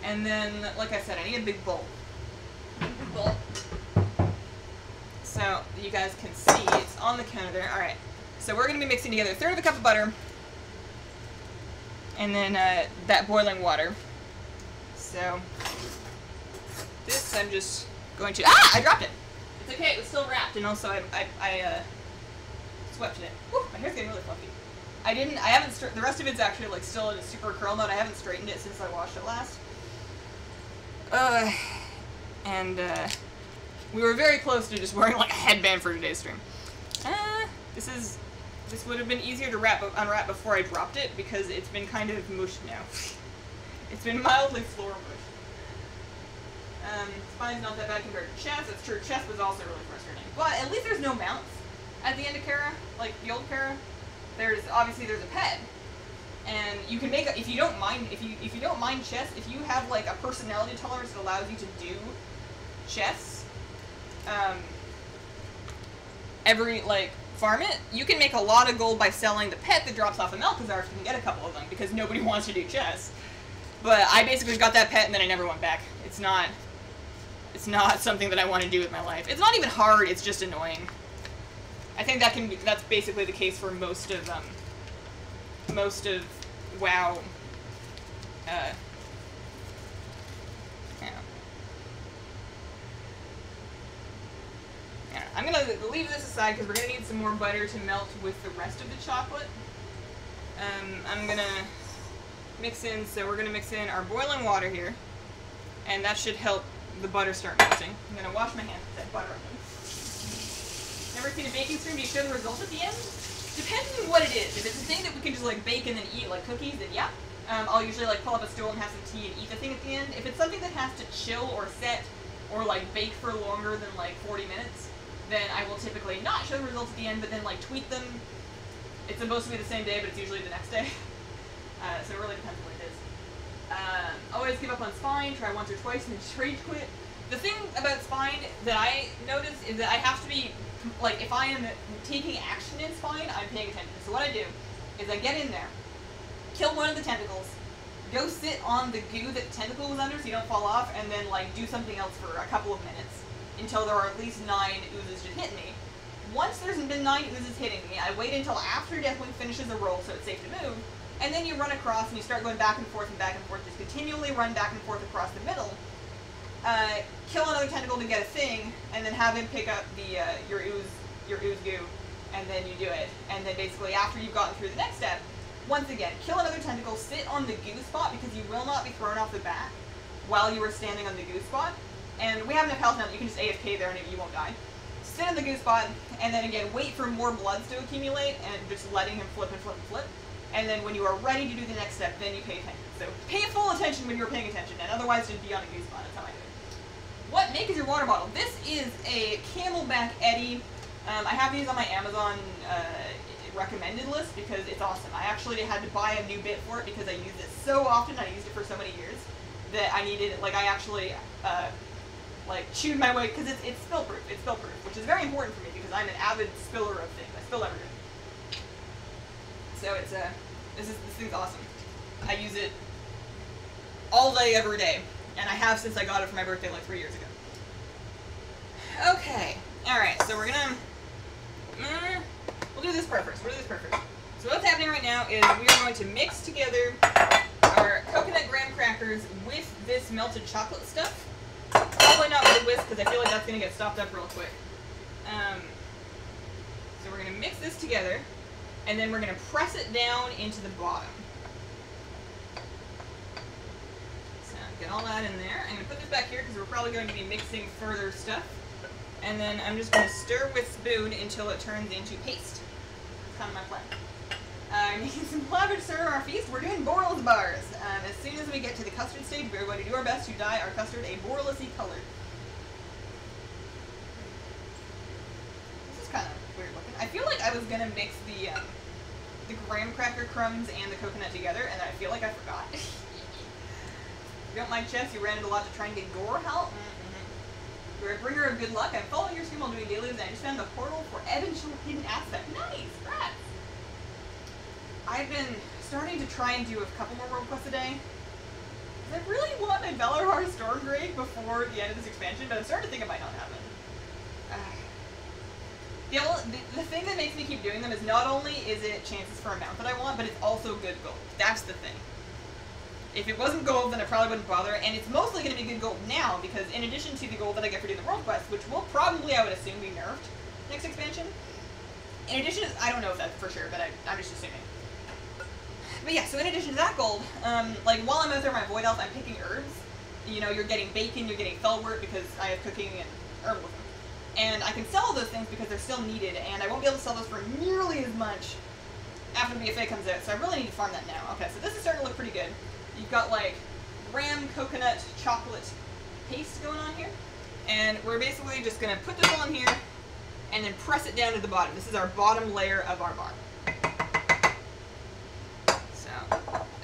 And then, like I said, I need a big bowl. So you guys can see it's on the counter there. All right. So we're gonna be mixing together a third of a cup of butter, and then uh, that boiling water. So this I'm just going to. Ah! I dropped it. It's okay. It was still wrapped, and also I I, I uh, swept it. Whew, my hair's getting really fluffy. I didn't. I haven't. The rest of it's actually like still in a super curl mode. I haven't straightened it since I washed it last. Uh, and uh, we were very close to just wearing like a headband for today's stream. Uh, this is. This would have been easier to wrap unwrap before I dropped it because it's been kind of mushed now. it's been mildly floor mush. Um, spine's not that bad compared to chest. That's true. Chest was also really frustrating, but at least there's no mounts at the end of Kara, like the old Kara. There's obviously there's a ped, and you can make a, if you don't mind if you if you don't mind chess if you have like a personality tolerance that allows you to do chess um, every like farm it. You can make a lot of gold by selling the pet that drops off a Malchezaar if you can get a couple of them because nobody wants to do chess. But I basically got that pet and then I never went back. It's not it's not something that I want to do with my life. It's not even hard it's just annoying. I think that can be, that's basically the case for most of um most of WoW. Uh, yeah. I'm gonna leave this aside because we're gonna need some more butter to melt with the rest of the chocolate. Um, I'm gonna mix in, so we're gonna mix in our boiling water here, and that should help the butter start melting. I'm gonna wash my hands with that butter on them. Never seen a baking stream? Do you show the result at the end? Depends on what it is. If it's a thing that we can just like bake and then eat like cookies, then yeah. Um, I'll usually like pull up a stool and have some tea and eat the thing at the end. If it's something that has to chill or set or like bake for longer than like 40 minutes, then I will typically not show the results at the end, but then like tweet them. It's supposed to be the same day, but it's usually the next day. Uh, so it really depends on what it is. Um, always give up on spine, try once or twice and then rage quit. The thing about spine that I notice is that I have to be like if I am taking action in spine, I'm paying attention. So what I do is I get in there, kill one of the tentacles, go sit on the goo that the tentacle was under so you don't fall off, and then like do something else for a couple of minutes until there are at least nine oozes just hitting me. Once there's been nine oozes hitting me, I wait until after Deathwing finishes a roll so it's safe to move, and then you run across and you start going back and forth and back and forth, just continually run back and forth across the middle. Uh, kill another tentacle to get a thing, and then have him pick up the uh, your ooze your ooze goo, and then you do it. And then basically after you've gotten through the next step, once again, kill another tentacle, sit on the goo spot because you will not be thrown off the back while you are standing on the goo spot. And we have enough health now that you can just AFK there and you won't die. Sit in the goo spot, and then again, wait for more bloods to accumulate, and just letting him flip and flip and flip. And then when you are ready to do the next step, then you pay attention. So pay full attention when you're paying attention, and otherwise just be on a goo spot. That's how I do it. What make is your water bottle? This is a CamelBak Eddy. Um, I have these on my Amazon uh, recommended list because it's awesome. I actually had to buy a new bit for it because I use it so often. I used it for so many years that I needed, it, like I actually, uh, like chewed my way, because it's, it's spill proof. It's spill proof, which is very important for me because I'm an avid spiller of things. I spill everything. So it's a, uh, this is, this thing's awesome. I use it all day, every day. And I have since I got it for my birthday like three years ago. Okay. Alright, so we're gonna... Mm, we'll do this part first. We'll do this part first. So what's happening right now is we are going to mix together our coconut graham crackers with this melted chocolate stuff. Probably not with a whisk because I feel like that's going to get stopped up real quick. Um, so we're going to mix this together and then we're going to press it down into the bottom. So get all that in there. I'm going to put this back here because we're probably going to be mixing further stuff. And then I'm just going to stir with spoon until it turns into paste. That's kind of my plan. Uh, making some lavish to serve our feast. We're doing Boralus bars. Um, as soon as we get to the custard stage, we're going to do our best to dye our custard a Boralus-y color. This is kind of weird looking. I feel like I was going to mix the, um, the graham cracker crumbs and the coconut together, and I feel like I forgot. you don't like chess, you ran it a lot to try and get gore help? Mm-hmm. You're a bringer of good luck. I'm following your stream while doing dailies, and I just found the portal for eventual hidden aspect. Nice! Rats! I've been starting to try and do a couple more world quests a day. I really want a Valarjar Stormwing before the end of this expansion, but I'm starting to think it might not happen. Uh, the, the, the thing that makes me keep doing them is not only is it chances for a mount that I want, but it's also good gold. That's the thing. If it wasn't gold, then I probably wouldn't bother, and it's mostly going to be good gold now, because in addition to the gold that I get for doing the world quest, which will probably, I would assume, be nerfed next expansion, in addition, I don't know if that's for sure, but I, I'm just assuming. But yeah, so in addition to that gold, um, like while I'm out there my Void Elf, I'm picking herbs. You know, you're getting bacon, you're getting felwort because I have cooking and herbalism. And I can sell those things because they're still needed, and I won't be able to sell those for nearly as much after the BFA comes out, so I really need to farm that now. Okay, so this is starting to look pretty good. You've got like graham coconut chocolate paste going on here. And we're basically just going to put this on here and then press it down to the bottom. This is our bottom layer of our bar.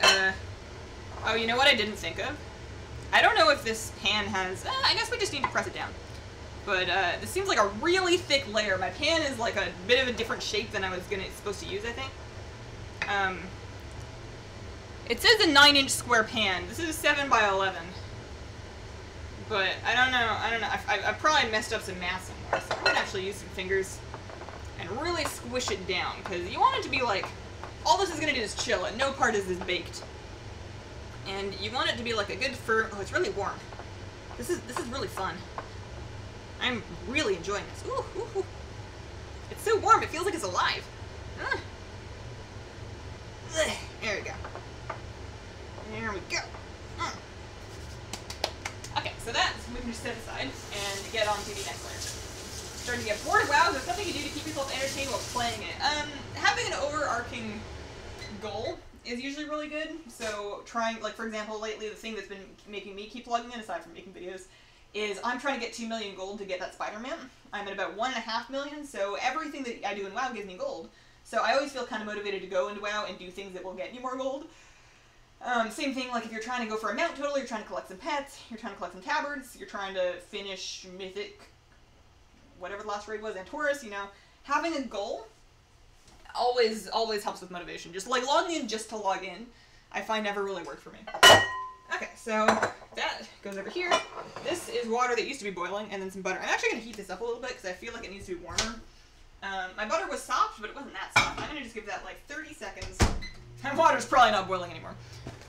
Uh, oh, you know what I didn't think of? I don't know if this pan has... Uh, I guess we just need to press it down. But uh, this seems like a really thick layer. My pan is like a bit of a different shape than I was gonna supposed to use, I think. Um, it says a 9-inch square pan. This is a 7 by 11. But I don't know. I don't know. I've, I've probably messed up some math somewhere. So I'm gonna actually use some fingers and really squish it down because you want it to be like all this is gonna do is chill, and no part is this baked. And you want it to be like a good firm. Oh, it's really warm. This is this is really fun. I'm really enjoying this. Ooh, ooh, ooh. It's so warm. It feels like it's alive. Uh. There we go. There we go. Mm. Okay, so that we can just set aside and get on to the next layer. Starting to get bored WoW, there's something you do to keep yourself entertained while playing it. Um, having an overarching goal is usually really good. So trying, like for example, lately the thing that's been making me keep logging in, aside from making videos, is I'm trying to get 2 million gold to get that Spider-Man. I'm at about 1.5 million, so everything that I do in WoW gives me gold. So I always feel kind of motivated to go into WoW and do things that will get you more gold. Um, same thing, like if you're trying to go for a mount total, you're trying to collect some pets, you're trying to collect some tabards, you're trying to finish Mythic, whatever the last raid was, Antorus, you know, having a goal always always helps with motivation. Just like logging in just to log in, I find never really worked for me. Okay, so that goes over here. This is water that used to be boiling, and then some butter. I'm actually to heat this up a little bit because I feel like it needs to be warmer. Um, my butter was soft, but it wasn't that soft. I'm to just give that like 30 seconds. My water's probably not boiling anymore.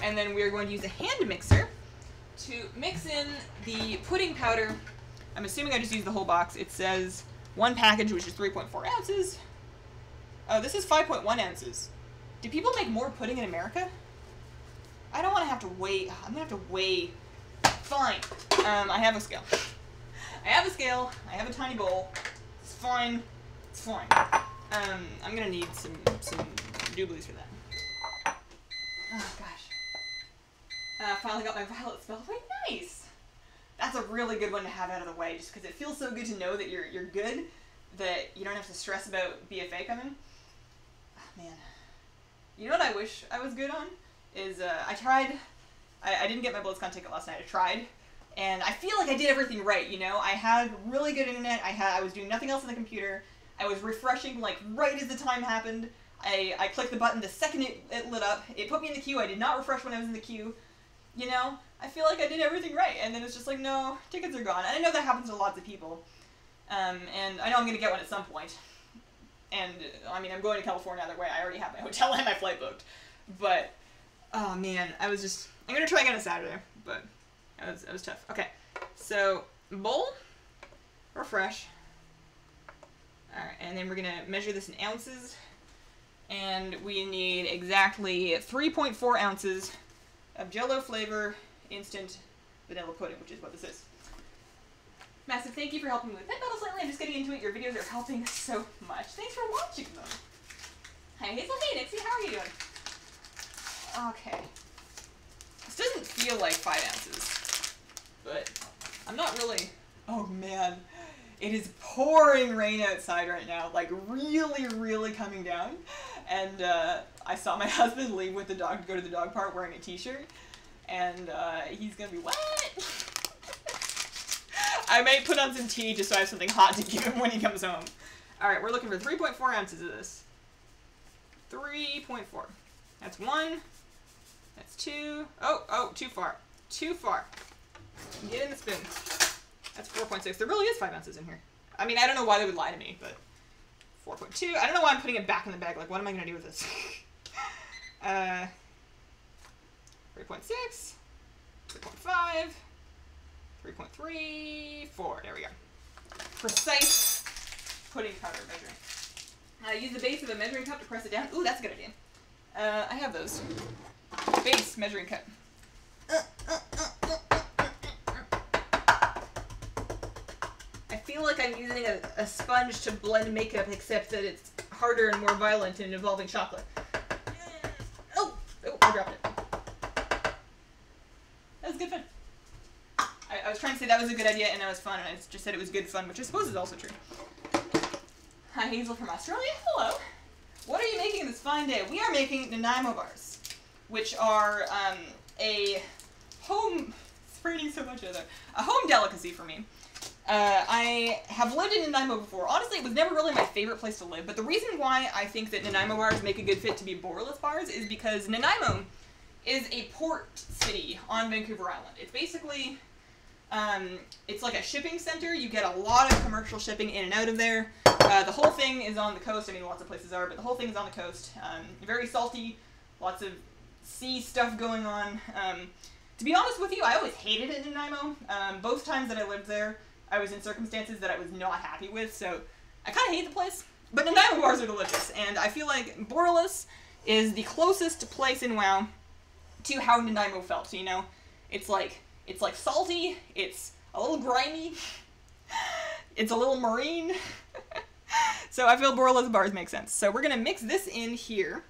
And then we're going to use a hand mixer to mix in the pudding powder. I'm assuming I just used the whole box. It says one package, which is 3.4 ounces. Oh, this is 5.1 ounces. Do people make more pudding in America? I don't want to have to weigh. I'm going to have to weigh. Fine. Um, I have a scale. I have a scale. I have a tiny bowl. It's fine. It's fine. Um, I'm going to need some, some dooblies for that. Oh, gosh. Uh, finally got my violet spell. Wait, nice! That's a really good one to have out of the way, just because it feels so good to know that you're, you're good, that you don't have to stress about BFA coming man. You know what I wish I was good on? Is, uh, I tried, I, I didn't get my BlizzCon ticket last night, I tried, and I feel like I did everything right, you know? I had really good internet, I had, I was doing nothing else on the computer, I was refreshing, like, right as the time happened, I, I clicked the button the second it, it lit up, it put me in the queue, I did not refresh when I was in the queue, you know? I feel like I did everything right, and then it's just like, no, tickets are gone. And I know that happens to lots of people. Um, and I know I'm going to get one at some point and uh, I mean, I'm going to California either way. I already have my hotel and my flight booked. But, oh man, I was just, I'm going to try again on Saturday, but it was, it was tough. Okay, so bowl, refresh. Alright, and then we're going to measure this in ounces. And we need exactly 3.4 ounces of Jello flavor instant vanilla pudding, which is what this is. Massive thank you for helping me with Pet Battle lately. I'm just getting into it. Your videos are helping so much. Thanks for watching them. Hi Hazel. Hey Nixie, how are you doing? Okay. This doesn't feel like five ounces, but I'm not really. Oh man, it is pouring rain outside right now, like really, really coming down. And uh, I saw my husband leave with the dog to go to the dog park wearing a t-shirt, and uh, he's gonna be wet. I may put on some tea just so I have something hot to give him when he comes home. All right, we're looking for 3.4 ounces of this. 3.4. That's one. That's two. Oh, oh, too far. Too far. Get in the spoon. That's 4.6. There really is 5 ounces in here. I mean, I don't know why they would lie to me, but 4.2. I don't know why I'm putting it back in the bag. Like, what am I going to do with this? uh, 3.6. 3.5. 3.3. 4. There we go. Precise pudding powder measuring. Uh, use the base of a measuring cup to press it down. Ooh, that's a good idea. Uh, I have those. Base measuring cup. I feel like I'm using a, a sponge to blend makeup, except that it's harder and more violent and involving chocolate. Oh! Oh, I dropped it. That was good fun. I, I was trying to say that was a good idea and that was fun, and I just said it was good fun, which I suppose is also true. Hi, Hazel from Australia. Hello. What are you making this fine day? We are making Nanaimo bars, which are um, a home. It's so much out there. A home delicacy for me. Uh, I have lived in Nanaimo before. Honestly, it was never really my favorite place to live, but the reason why I think that Nanaimo bars make a good fit to be Boralus bars is because Nanaimo is a port city on Vancouver Island. It's basically, um, it's like a shipping center. You get a lot of commercial shipping in and out of there. Uh, the whole thing is on the coast. I mean, lots of places are, but the whole thing is on the coast. Um, very salty, lots of sea stuff going on. Um, to be honest with you, I always hated it in Nanaimo. Um, both times that I lived there, I was in circumstances that I was not happy with, so I kind of hate the place. But Nanaimo bars are delicious, and I feel like Boralus is the closest place in WoW to how Nanaimo felt. You know, it's like it's like salty, it's a little grimy, it's a little marine. so I feel Boralus bars make sense. So we're gonna mix this in here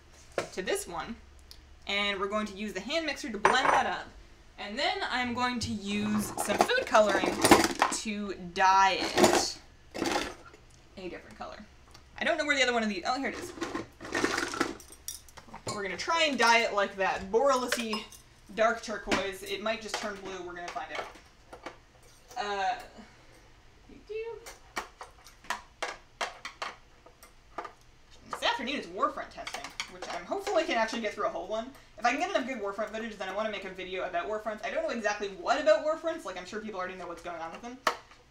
to this one, and we're going to use the hand mixer to blend that up. And then I'm going to use some food coloring to dye it a different color. I don't know where the other one of these, oh, here it is. We're gonna try and dye it like that borerlessy dark turquoise. It might just turn blue, we're gonna find out. Uh, this afternoon is Warfront testing, which I'm hopefully can actually get through a whole one. If I can get enough good Warfront footage, then I want to make a video about Warfronts. I don't know exactly what about Warfronts, like I'm sure people already know what's going on with them.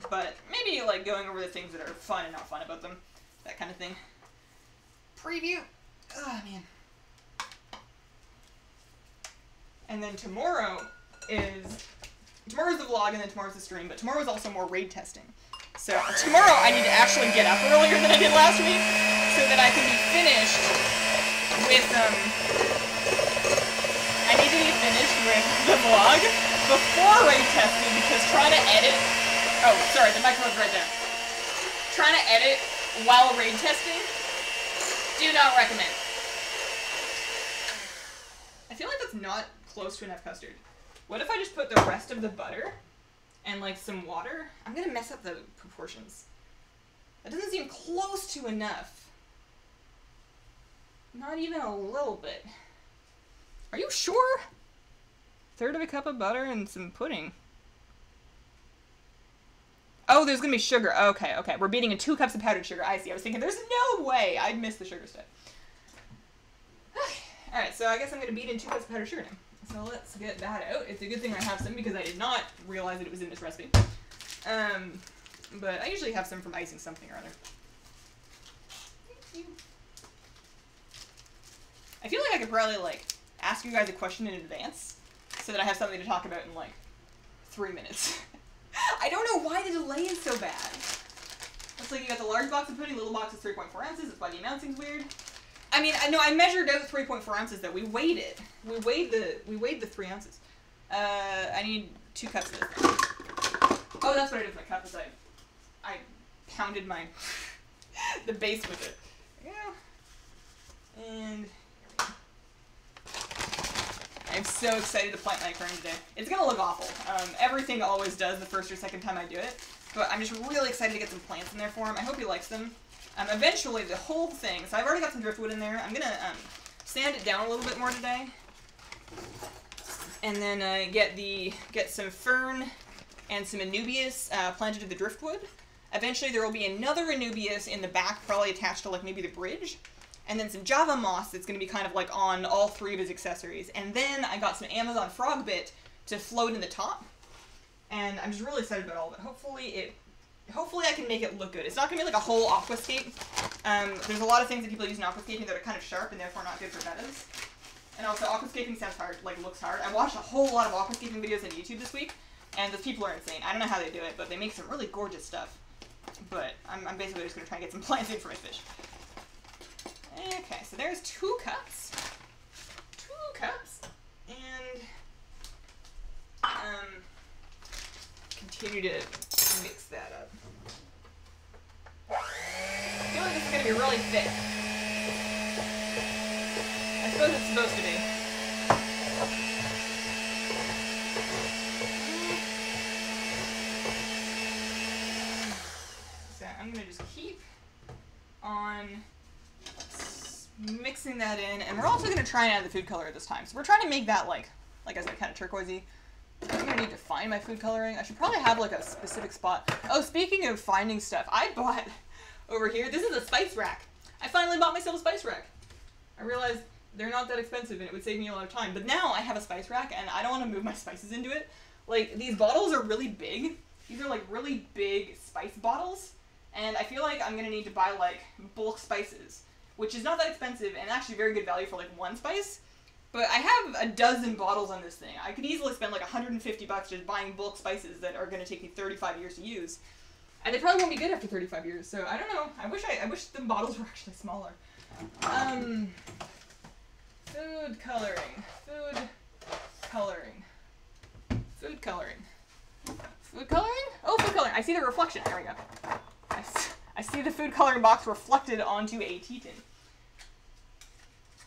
But maybe like going over the things that are fun and not fun about them. That kind of thing. Preview. Oh man. And then tomorrow is tomorrow's the vlog and then tomorrow's the stream, but tomorrow is also more raid testing. So tomorrow I need to actually get up earlier than I did last week so that I can be finished with um I need to be finished with the vlog before raid testing because trying to edit Oh, sorry, the microphone's right there. Trying to edit while raid testing do not recommend. I feel like that's not close to enough custard. What if I just put the rest of the butter and like some water? I'm gonna mess up the proportions. That doesn't seem close to enough. Not even a little bit. Are you sure? Third of a cup of butter and some pudding. Oh, there's gonna be sugar. Okay, okay. We're beating in two cups of powdered sugar. I see. I was thinking, there's no way I'd miss the sugar step. Alright, so I guess I'm gonna beat in two cups of powdered sugar now. So let's get that out. It's a good thing I have some because I did not realize that it was in this recipe. Um, but I usually have some from icing something or other. I feel like I could probably like ask you guys a question in advance so that I have something to talk about in like three minutes. I don't know why the delay is so bad. Looks like you got the large box of pudding, little box is 3.4 ounces. That's why the amount seems weird. I mean, I know I measured out 3.4 ounces though. We weighed it. We weighed the we weighed the three ounces. Uh, I need two cups of this. Oh, that's what I did with my cup. Is I, I pounded my the base with it. Yeah. And I'm so excited to plant my fern today. It's gonna look awful. Um, everything always does the first or second time I do it. But I'm just really excited to get some plants in there for him. I hope he likes them. Um, eventually, the whole thing. So I've already got some driftwood in there. I'm gonna um, sand it down a little bit more today, and then uh, get the get some fern and some anubias uh, planted to the driftwood. Eventually, there will be another anubias in the back, probably attached to like maybe the bridge, and then some Java moss that's going to be kind of like on all three of his accessories. And then I got some Amazon frog bit to float in the top, and I'm just really excited about all of it. Hopefully, it hopefully I can make it look good. It's not going to be like a whole aquascape. Um, there's a lot of things that people use in aquascaping that are kind of sharp and therefore not good for meadows. And also, aquascaping sounds hard, like looks hard. I watched a whole lot of aquascaping videos on YouTube this week, and those people are insane. I don't know how they do it, but they make some really gorgeous stuff. But I'm, I'm basically just going to try and get some plants in for my fish. Okay, so there's two cups. Two cups. And um, continue to mix that up. I feel like this is going to be really thick. I suppose it's supposed to be. So I'm going to just keep on mixing that in, and we're also going to try and add the food color this time. So we're trying to make that like, like I said, kind of turquoisey. I'm gonna need to find my food coloring. I should probably have like a specific spot. Oh, speaking of finding stuff, I bought over here. This is a spice rack. I finally bought myself a spice rack. I realized they're not that expensive and it would save me a lot of time. But now I have a spice rack and I don't want to move my spices into it. Like these bottles are really big. These are like really big spice bottles, and I feel like I'm gonna need to buy like bulk spices, which is not that expensive and actually very good value for like one spice. But I have a dozen bottles on this thing. I could easily spend like 150 bucks just buying bulk spices that are going to take me 35 years to use. And they probably won't be good after 35 years. So I don't know. I wish I, I wish the bottles were actually smaller. Um, food coloring. Food coloring. Food coloring. Food coloring? Oh, food coloring. I see the reflection. There we go. I see the food coloring box reflected onto a tea tin.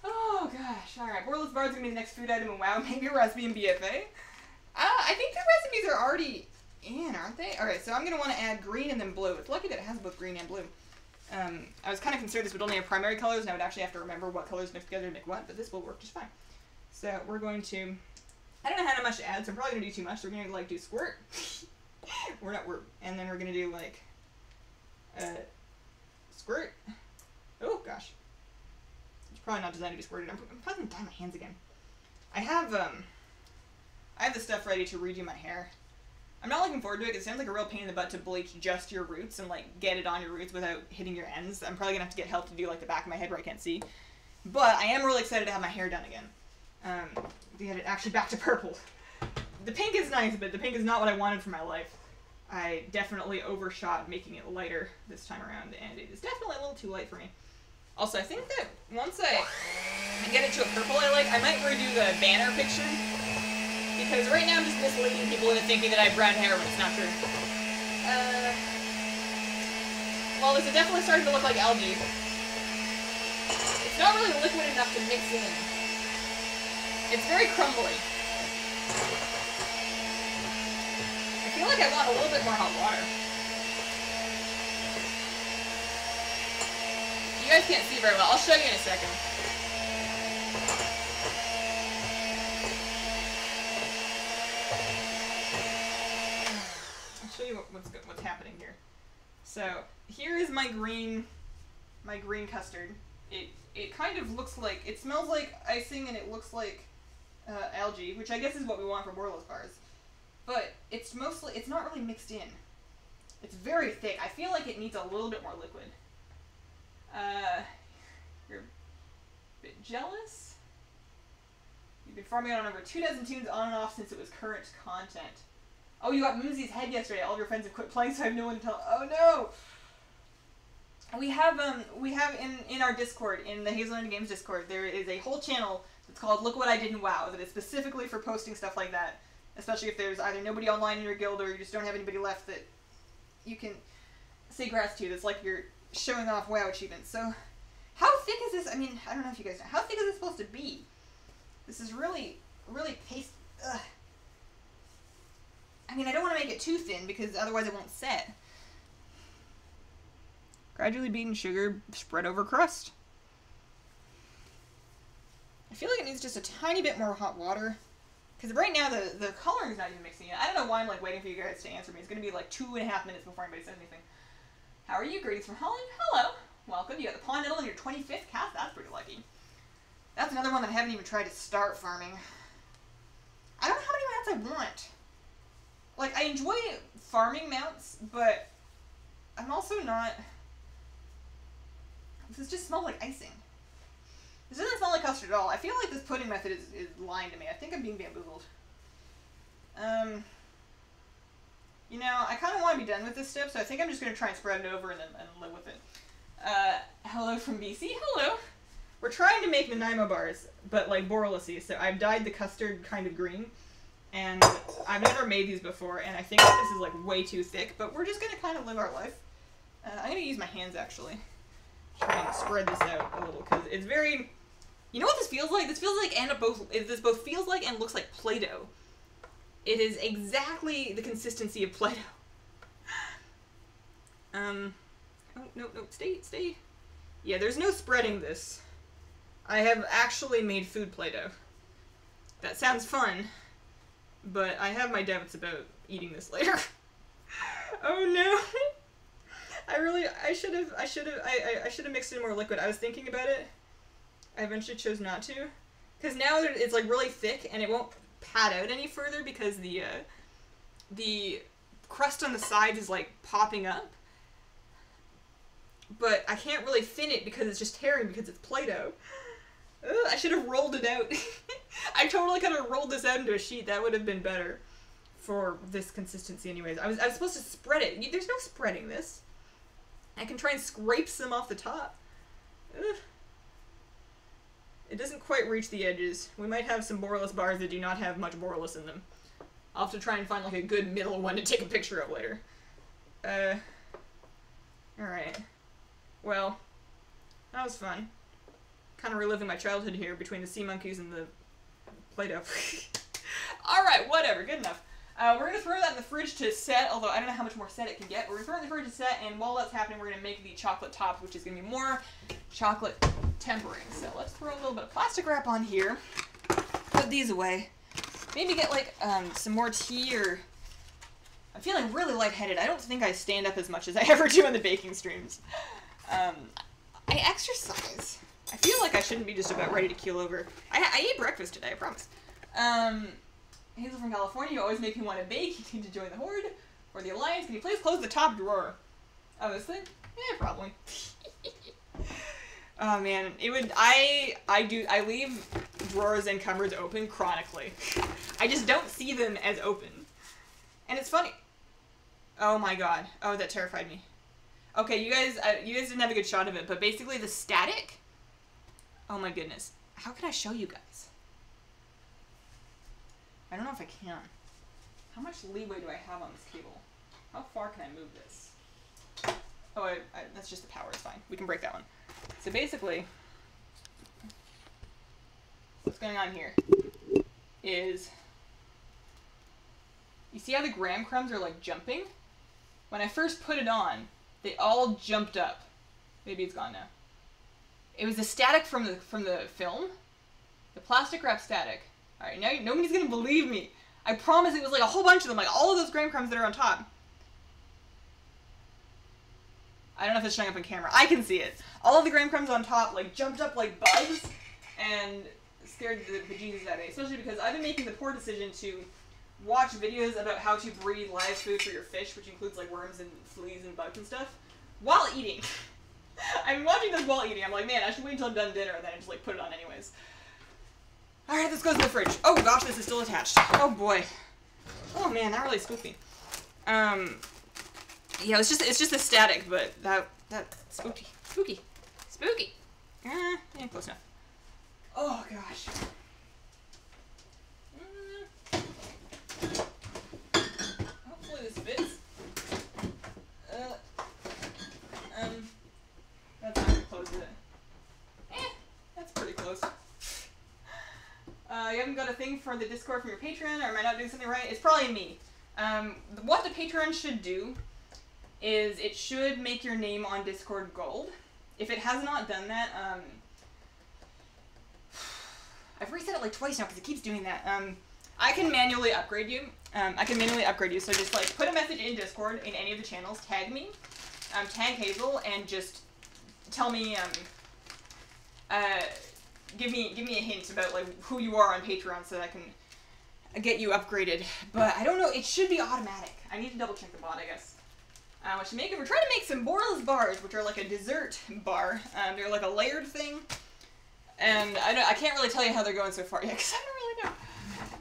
Oh gosh, alright. Borderless Bard's gonna be the next food item in WoW, maybe a recipe in BFA. Uh, I think the recipes are already in, aren't they? Alright, so I'm gonna want to add green and then blue. It's lucky that it has both green and blue. Um, I was kind of concerned this would only have primary colors, and I would actually have to remember what colors mixed together to make what, but this will work just fine. So we're going to. I don't know how much to add, so I'm probably gonna do too much. So we're gonna like do squirt. we're not we're, and then we're gonna do like, uh, squirt. Oh gosh. Probably not designed to be squirted. I'm, I'm gonna dye my hands again. I have um, I have the stuff ready to redo my hair. I'm not looking forward to it. It sounds like a real pain in the butt to bleach just your roots and like get it on your roots without hitting your ends. I'm probably gonna have to get help to do like the back of my head where I can't see. But I am really excited to have my hair done again. Um, to get it actually back to purple. The pink is nice, but the pink is not what I wanted for my life. I definitely overshot making it lighter this time around, and it is definitely a little too light for me. Also, I think that once I, I get it to a purple I like, I might redo the banner picture. Because right now I'm just misleading people into thinking that I have brown hair when it's not true. Uh, well, this is definitely starting to look like algae. It's not really liquid enough to mix in. It's very crumbly. I feel like I want a little bit more hot water. You guys can't see very well. I'll show you in a second. I'll show you what, what's go- what's happening here. So here is my green, my green custard. It it kind of looks like it smells like icing and it looks like uh, algae, which I guess is what we want for Boralus bars. But it's mostly it's not really mixed in. It's very thick. I feel like it needs a little bit more liquid. Uh, you're a bit jealous. You've been farming on over two dozen tunes on and off since it was current content. Oh, you got Moonsie's head yesterday. All of your friends have quit playing, so I have no one to tell. Oh no! We have um we have in in our Discord in the Hazelnutty Games Discord there is a whole channel that's called Look What I Did in WoW that is specifically for posting stuff like that. especially if there's either nobody online in your guild or you just don't have anybody left that you can say grass to. That's like you're showing off WoW achievements. So, how thick is this? I mean, I don't know if you guys know. How thick is this supposed to be? This is really, really paste. Ugh. I mean, I don't want to make it too thin because otherwise it won't set. Gradually beaten sugar spread over crust. I feel like it needs just a tiny bit more hot water. Because right now the, the coloring is not even mixing. I don't know why I'm like waiting for you guys to answer me. It's going to be like two and a half minutes before anybody says anything. How are you? Greetings from Holland. Hello. Welcome. You got the Pond Nettle in your 25th cast. That's pretty lucky. That's another one that I haven't even tried to start farming. I don't know how many mounts I want. Like, I enjoy farming mounts, but I'm also not... This is just smells like icing. This doesn't smell like custard at all. I feel like this pudding method is, is lying to me. I think I'm being bamboozled. Um, you know, I kind of want to be done with this step, so I think I'm just going to try and spread it over and and live with it. Uh, hello from BC. Hello. We're trying to make Nanaimo bars, but like borrelessy. So I've dyed the custard kind of green, and I've never made these before, and I think this is like way too thick, but we're just going to kind of live our life. Uh, I'm going to use my hands actually. Try and spread this out a little, because it's very you know what this feels like? This feels like and both this both feels like and looks like Play-Doh. It is exactly the consistency of Play-Doh. Um, oh, no, no, stay, stay. Yeah, there's no spreading this. I have actually made food Play-Doh. That sounds fun, but I have my doubts about eating this later. oh no. I really, I should have, I should have, I, I, I should have mixed in more liquid. I was thinking about it. I eventually chose not to. Because now it's like really thick and it won't pad out any further because the, uh, the crust on the sides is like popping up. But I can't really thin it because it's just tearing because it's Play-Doh. Ugh, I should have rolled it out. I totally could have rolled this out into a sheet. That would have been better for this consistency anyways. I was, I was supposed to spread it. There's no spreading this. I can try and scrape some off the top. Ugh. It doesn't quite reach the edges. We might have some Boralus bars that do not have much Boralus in them. I'll have to try and find like a good middle one to take a picture of later. Uh, alright. Well, that was fun. Kind of reliving my childhood here between the sea monkeys and the Play-Doh. Alright, whatever, good enough. Uh, we're going to throw that in the fridge to set, although I don't know how much more set it can get. We're going to throw it in the fridge to set, and while that's happening, we're going to make the chocolate top, which is going to be more chocolate tempering. So let's throw a little bit of plastic wrap on here. Put these away. Maybe get like um, some more tea or... I'm feeling really lightheaded. I don't think I stand up as much as I ever do in the baking streams. Um, I exercise. I feel like I shouldn't be just about ready to keel over. I, I ate breakfast today, I promise. Um, Hazel from California, you always make me want to bake. You need to join the Horde or the Alliance. Can you please close the top drawer? Oh, this thing? Yeah, probably. oh man, it would. I I do. I leave drawers and cupboards open chronically. I just don't see them as open, and it's funny. Oh my god. Oh, that terrified me. Okay, you guys, uh, you guys didn't have a good shot of it, but basically the static. Oh my goodness. How can I show you guys? I don't know if I can. How much leeway do I have on this cable? How far can I move this? Oh, I, I, that's just the power. It's fine. We can break that one. So basically, what's going on here is you see how the graham crumbs are like jumping? When I first put it on, they all jumped up. Maybe it's gone now. It was the static from the from the film, the plastic wrap static. All right, now nobody's gonna believe me. I promise it was like a whole bunch of them, like all of those graham crumbs that are on top. I don't know if it's showing up on camera. I can see it. All of the graham crumbs on top like jumped up like bugs and scared the bejesus out of me. Especially because I've been making the poor decision to watch videos about how to breed live food for your fish, which includes like worms and fleas and bugs and stuff, while eating. I've been watching this while eating. I'm like, man, I should wait until I'm done dinner and then I just like put it on anyways. Alright, this goes in the fridge. Oh gosh, this is still attached. Oh boy. Oh man, that really spooked me. Um, yeah, it's just it's just a static, but that that spooky, spooky, spooky. Uh, yeah, close enough. Oh gosh. Mm. You haven't got a thing for the Discord from your patron, or am I not doing something right? It's probably me. Um, what the patron should do is it should make your name on Discord gold. If it has not done that, um, I've reset it like twice now because it keeps doing that. Um, I can manually upgrade you. Um, I can manually upgrade you. So just like put a message in Discord in any of the channels, tag me, um, tag Hazel, and just tell me, um, uh, give me give me a hint about like who you are on Patreon so that I can get you upgraded. But I don't know. It should be automatic. I need to double check the bot, I guess. Uh, should make? We're trying to make some Boralus bars, which are like a dessert bar. Um, they're like a layered thing, and I don't, I can't really tell you how they're going so far yet because I don't really know.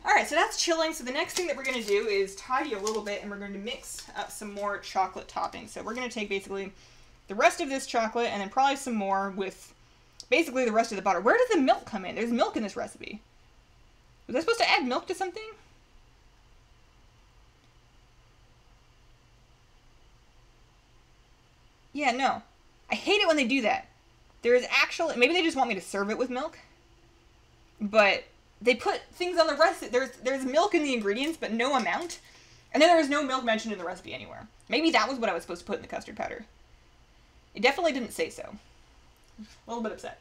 All right, so that's chilling. So the next thing that we're gonna do is tidy a little bit, and we're going to mix up some more chocolate toppings. So we're gonna take basically the rest of this chocolate, and then probably some more with basically the rest of the butter. Where does the milk come in? There's milk in this recipe. Was I supposed to add milk to something? Yeah, no. I hate it when they do that. There is actual... maybe they just want me to serve it with milk. But they put things on the recipe. There's there's milk in the ingredients, but no amount. And then there is no milk mentioned in the recipe anywhere. Maybe that was what I was supposed to put in the custard powder. It definitely didn't say so. A little bit upset.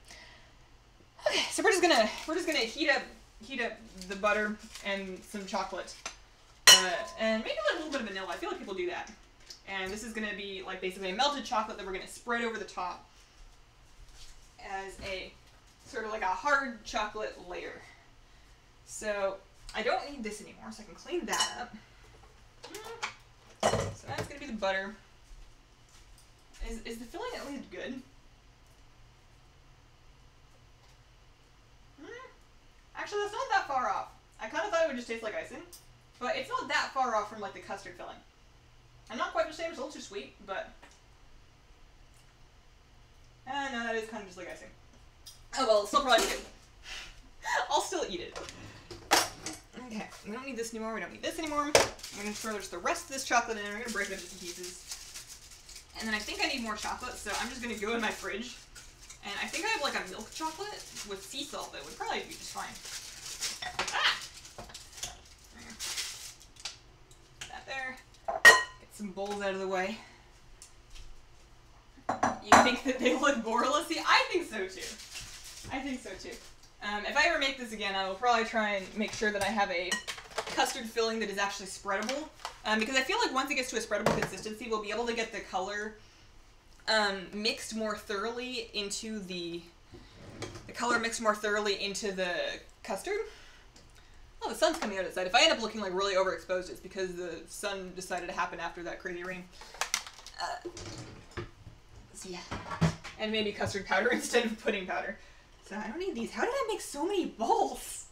Okay, so we're just gonna we're just gonna heat up heat up the butter and some chocolate, uh, and maybe a little bit of vanilla. I feel like people do that. And this is gonna be like basically a melted chocolate that we're gonna spread over the top as a sort of like a hard chocolate layer. So I don't need this anymore, so I can clean that up. So that's gonna be the butter. Is, is the filling at least good? Hmm. Actually, that's not that far off. I kind of thought it would just taste like icing, but it's not that far off from like the custard filling. I'm not quite the same, it's a little too sweet, but... Uh, no, that is kind of just like icing. Oh well, it's still probably good. I'll still eat it. Okay, we don't need this anymore, we don't need this anymore. We're gonna throw just the rest of this chocolate in, we're gonna break it into pieces. And then I think I need more chocolate, so I'm just gonna go in my fridge. And I think I have like a milk chocolate with sea salt that would probably be just fine. Ah! That there. Get some bowls out of the way. You think that they look borderless? I think so too. I think so too. Um, if I ever make this again, I will probably try and make sure that I have a custard filling that is actually spreadable. Um, because I feel like once it gets to a spreadable consistency, we'll be able to get the color um, mixed more thoroughly into the the color mixed more thoroughly into the custard. Oh, the sun's coming out outside. If I end up looking like really overexposed, it's because the sun decided to happen after that crazy rain. Uh, so yeah, and maybe custard powder instead of pudding powder. So I don't need these. How did I make so many bowls?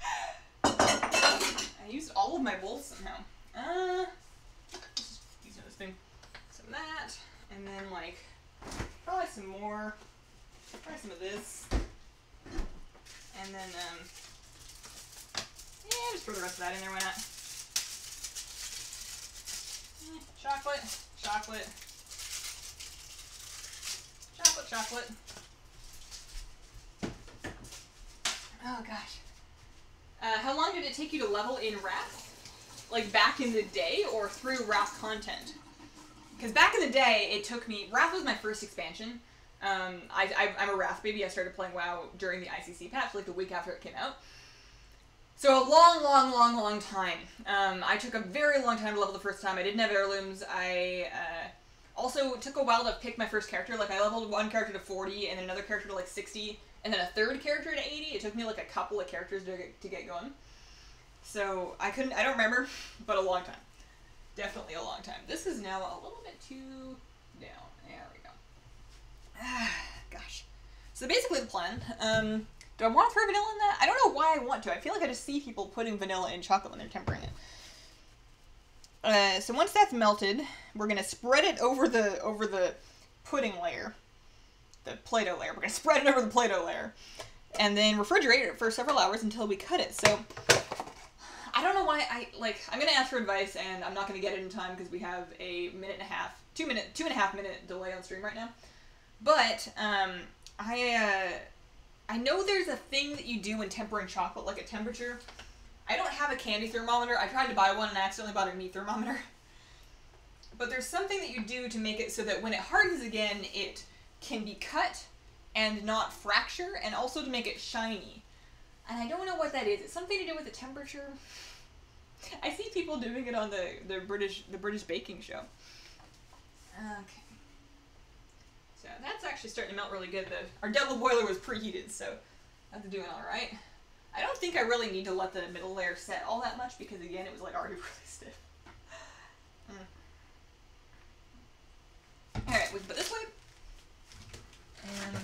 I used all of my bowls somehow. Uh, using this thing. Some that, and then like probably some more. Probably some of this, and then um, yeah, just throw the rest of that in there. Why not? Chocolate, chocolate, chocolate, chocolate. Oh gosh. Uh, how long did it take you to level in Wrath? Like back in the day or through Wrath content? Because back in the day, it took me. Wrath was my first expansion. Um, I, I, am a Wrath baby. I started playing WoW during the ICC patch, like the week after it came out. So a long, long, long, long time. Um, I took a very long time to level the first time. I didn't have heirlooms. I uh, also took a while to pick my first character. Like I leveled one character to 40 and another character to like 60 and then a third character to 80. It took me like a couple of characters to get, to get going. So I couldn't, I don't remember, but a long time. Definitely a long time. This is now a little bit too down. There we go. Ah, gosh. So basically the plan, um, do I want to throw vanilla in that? I don't know why I want to. I feel like I just see people putting vanilla in chocolate when they're tempering it. Uh, so once that's melted, we're gonna spread it over the over the pudding layer the Play-Doh layer. We're going to spread it over the Play-Doh layer. And then refrigerate it for several hours until we cut it. So, I don't know why I, like, I'm to ask for advice and I'm not to get it in time because we have a minute and a half, two minute, two and a half minute delay on stream right now. But, um, I, uh, I know there's a thing that you do when tempering chocolate, like a temperature. I don't have a candy thermometer. I tried to buy one and I accidentally bought a meat thermometer. But there's something that you do to make it so that when it hardens again, it can be cut and not fracture, and also to make it shiny. And I don't know what that is. It's something to do with the temperature. I see people doing it on the, the British the British baking show. Okay. So that's actually starting to melt really good. The, our double boiler was preheated, so that's doing all right. I don't think I really need to let the middle layer set all that much because again, it was like already really stiff. Mm. All right, we can put this way, and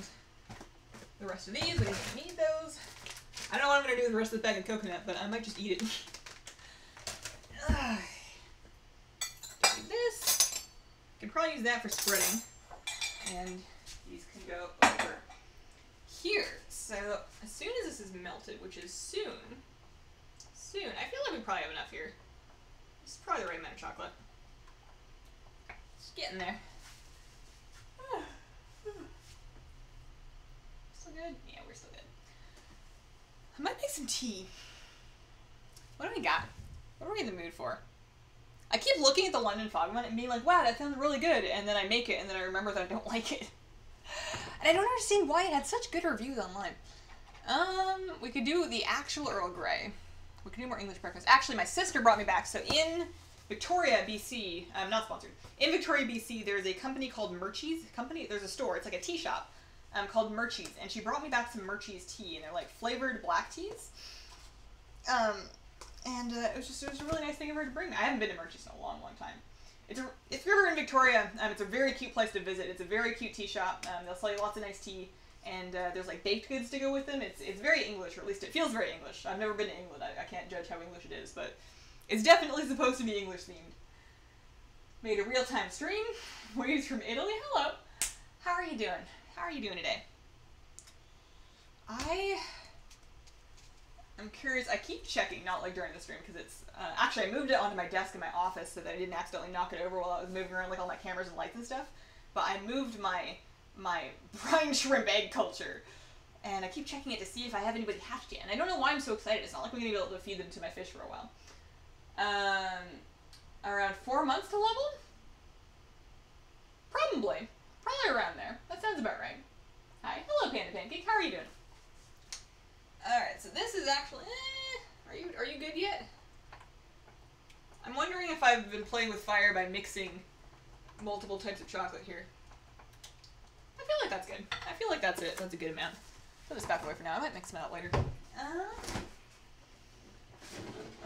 the rest of these we don't need those. I don't know what I'm gonna do with the rest of the bag of coconut, but I might just eat it. do this. Can probably use that for spreading and these can go over here. So as soon as this is melted, which is soon, soon, I feel like we probably have enough here. This is probably the right amount of chocolate. It's getting there. Still good? Yeah, we're still good. I might make some tea. What do we got? What are we in the mood for? I keep looking at the London Fog one and being like, wow, that sounds really good. And then I make it and then I remember that I don't like it. And I don't understand why it had such good reviews online. Um, we could do the actual Earl Grey. We could do more English breakfast. Actually, my sister brought me back. So in Victoria, BC, I'm not sponsored. In Victoria, BC, there's a company called Murchie's Company. There's a store. It's like a tea shop um, called Murchie's. And she brought me back some Murchie's tea. And they're like flavored black teas. Um, and uh, it was just it was a really nice thing of her to bring. I haven't been to Murchie's in a long, long time. It's a, if you're ever in Victoria, um, it's a very cute place to visit. It's a very cute tea shop. Um, they'll sell you lots of nice tea, and uh, there's like baked goods to go with them. It's it's very English, or at least it feels very English. I've never been to England. I, I can't judge how English it is, but it's definitely supposed to be English themed. Made a real time stream. Waves from Italy. Hello. How are you doing? How are you doing today? I I'm curious. I keep checking, not like during the stream, because it's uh, actually I moved it onto my desk in my office so that I didn't accidentally knock it over while I was moving around like all my cameras and lights and stuff. But I moved my my brine shrimp egg culture, and I keep checking it to see if I have anybody hatched yet. And I don't know why I'm so excited. It's not like we're gonna be able to feed them to my fish for a while. Um, around four months to level. Probably, probably around there. That sounds about right. Hi, hello, Panda Pancake. How are you doing? Alright, so this is actually... Eh, are you are you good yet? I'm wondering if I've been playing with fire by mixing multiple types of chocolate here. I feel like that's good. I feel like that's it. That's a good amount. Put this back away for now. I might mix them out later. Uh,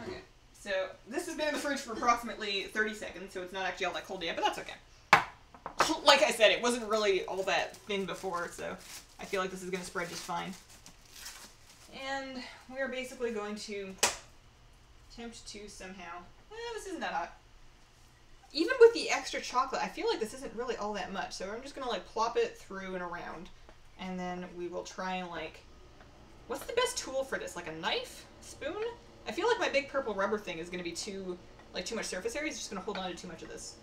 okay. So this has been in the fridge for approximately 30 seconds, so it's not actually all that cold yet, but that's okay. like I said, it wasn't really all that thin before, so I feel like this is going to spread just fine. And we are basically going to attempt to somehow... Eh, this isn't that hot. Even with the extra chocolate, I feel like this isn't really all that much. So I'm just to like plop it through and around. And then we will try and like... What's the best tool for this? Like a knife? Spoon? I feel like my big purple rubber thing is to be too... Like too much surface area. It's just to hold on to too much of this.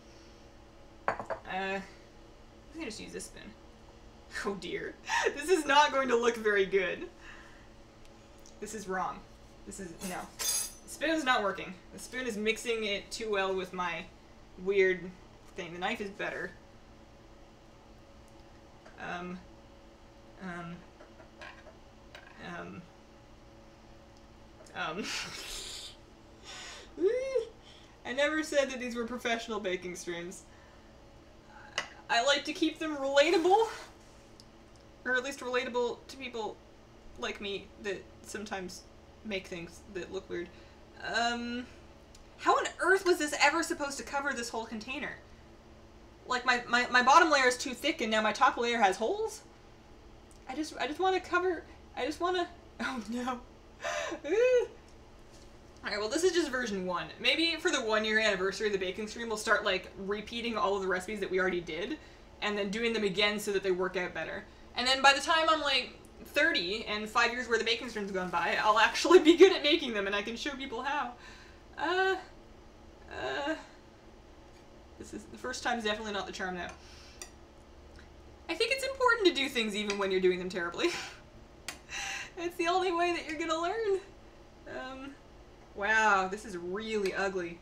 Uh, I'm to just use this spoon. Oh dear. This is not going to look very good. This is wrong. This is, no. The spoon's not working. The spoon is mixing it too well with my weird thing. The knife is better. Um, um, um, um. I never said that these were professional baking streams. I like to keep them relatable, or at least relatable to people like me that sometimes make things that look weird. Um, how on earth was this ever supposed to cover this whole container? Like my, my, my bottom layer is too thick and now my top layer has holes? I just I just want to cover I just want to oh no. Alright, well this is just version 1. Maybe for the one year anniversary the baking stream we'll start like repeating all of the recipes that we already did and then doing them again so that they work out better. And then by the time I'm like 30 and five years where the baking stream's gone by, I'll actually be good at making them and I can show people how. Uh, uh, this is, the first time is definitely not the charm now. I think it's important to do things even when you're doing them terribly. it's the only way that you're gonna learn. Um, wow, this is really ugly.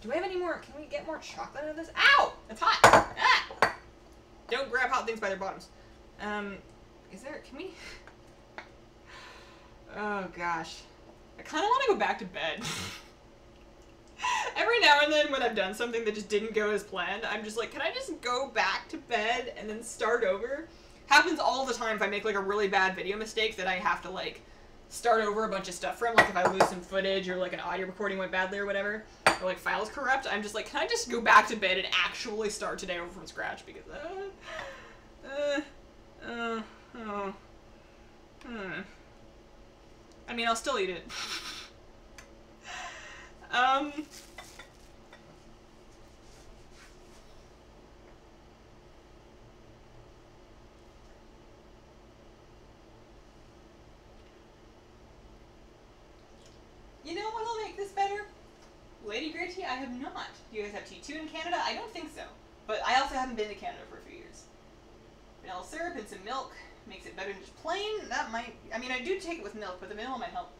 Do we have any more? Can we get more chocolate out of this? Ow! It's hot! Ah! Don't grab hot things by their bottoms. Um, is there, can we? Oh gosh. I kind of want to go back to bed. Every now and then when I've done something that just didn't go as planned, I'm just like, can I just go back to bed and then start over? Happens all the time if I make like a really bad video mistake that I have to like start over a bunch of stuff from, like if I lose some footage or like an audio recording went badly or whatever, or like files corrupt, I'm just like, can I just go back to bed and actually start today over from scratch? Because, uh, uh, uh, oh, hmm. I mean, I'll still eat it. um, You know what'll make this better? Lady Grey tea, I have not. Do you guys have tea too in Canada? I don't think so. But I also haven't been to Canada for a few years. Vanilla syrup and some milk makes it better than just plain. That might, I mean, I do take it with milk, but the vanilla might help.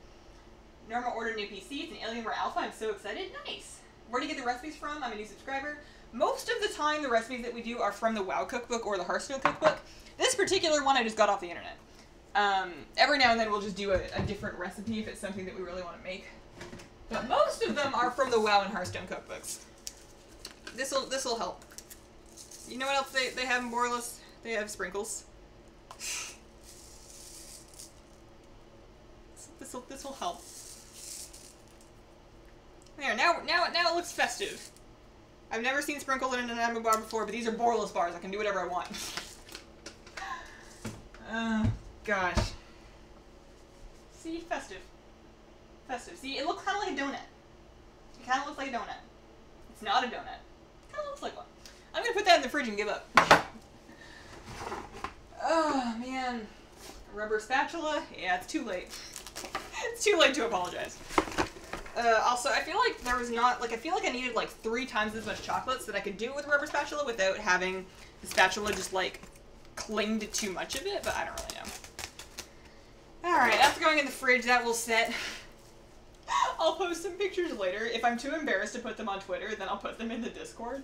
Norma ordered new PC. It's an Alienware Alpha. I'm so excited. Nice. Where do you get the recipes from? I'm a new subscriber. Most of the time, the recipes that we do are from the WoW cookbook or the Hearthstone cookbook. This particular one I just got off the internet. Um, every now and then we'll just do a, a different recipe if it's something that we really want to make. But most of them are from the WoW and Hearthstone cookbooks. This'll this'll help. You know what else they, they have in Boralus? They have sprinkles. This'll this'll help. There, now now now it looks festive. I've never seen sprinkles in a Nanaimo bar before, but these are Boralus bars. I can do whatever I want. uh, gosh. See, festive. Festive. See, it looks kind of like a donut. It kind of looks like a donut. It's not a donut. It kind of looks like one. I'm gonna put that in the fridge and give up. Oh, man. Rubber spatula? Yeah, it's too late. it's too late to apologize. Uh, also, I feel like there was not, like, I feel like I needed, like, three times as much chocolate so that I could do it with a rubber spatula without having the spatula just, like, cling to too much of it, but I don't really know. Alright, that's going in the fridge. That will set. I'll post some pictures later. If I'm too embarrassed to put them on Twitter, then I'll put them in the Discord.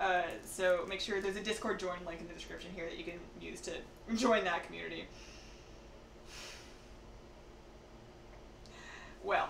Uh, so make sure there's a Discord join link in the description here that you can use to join that community. Well,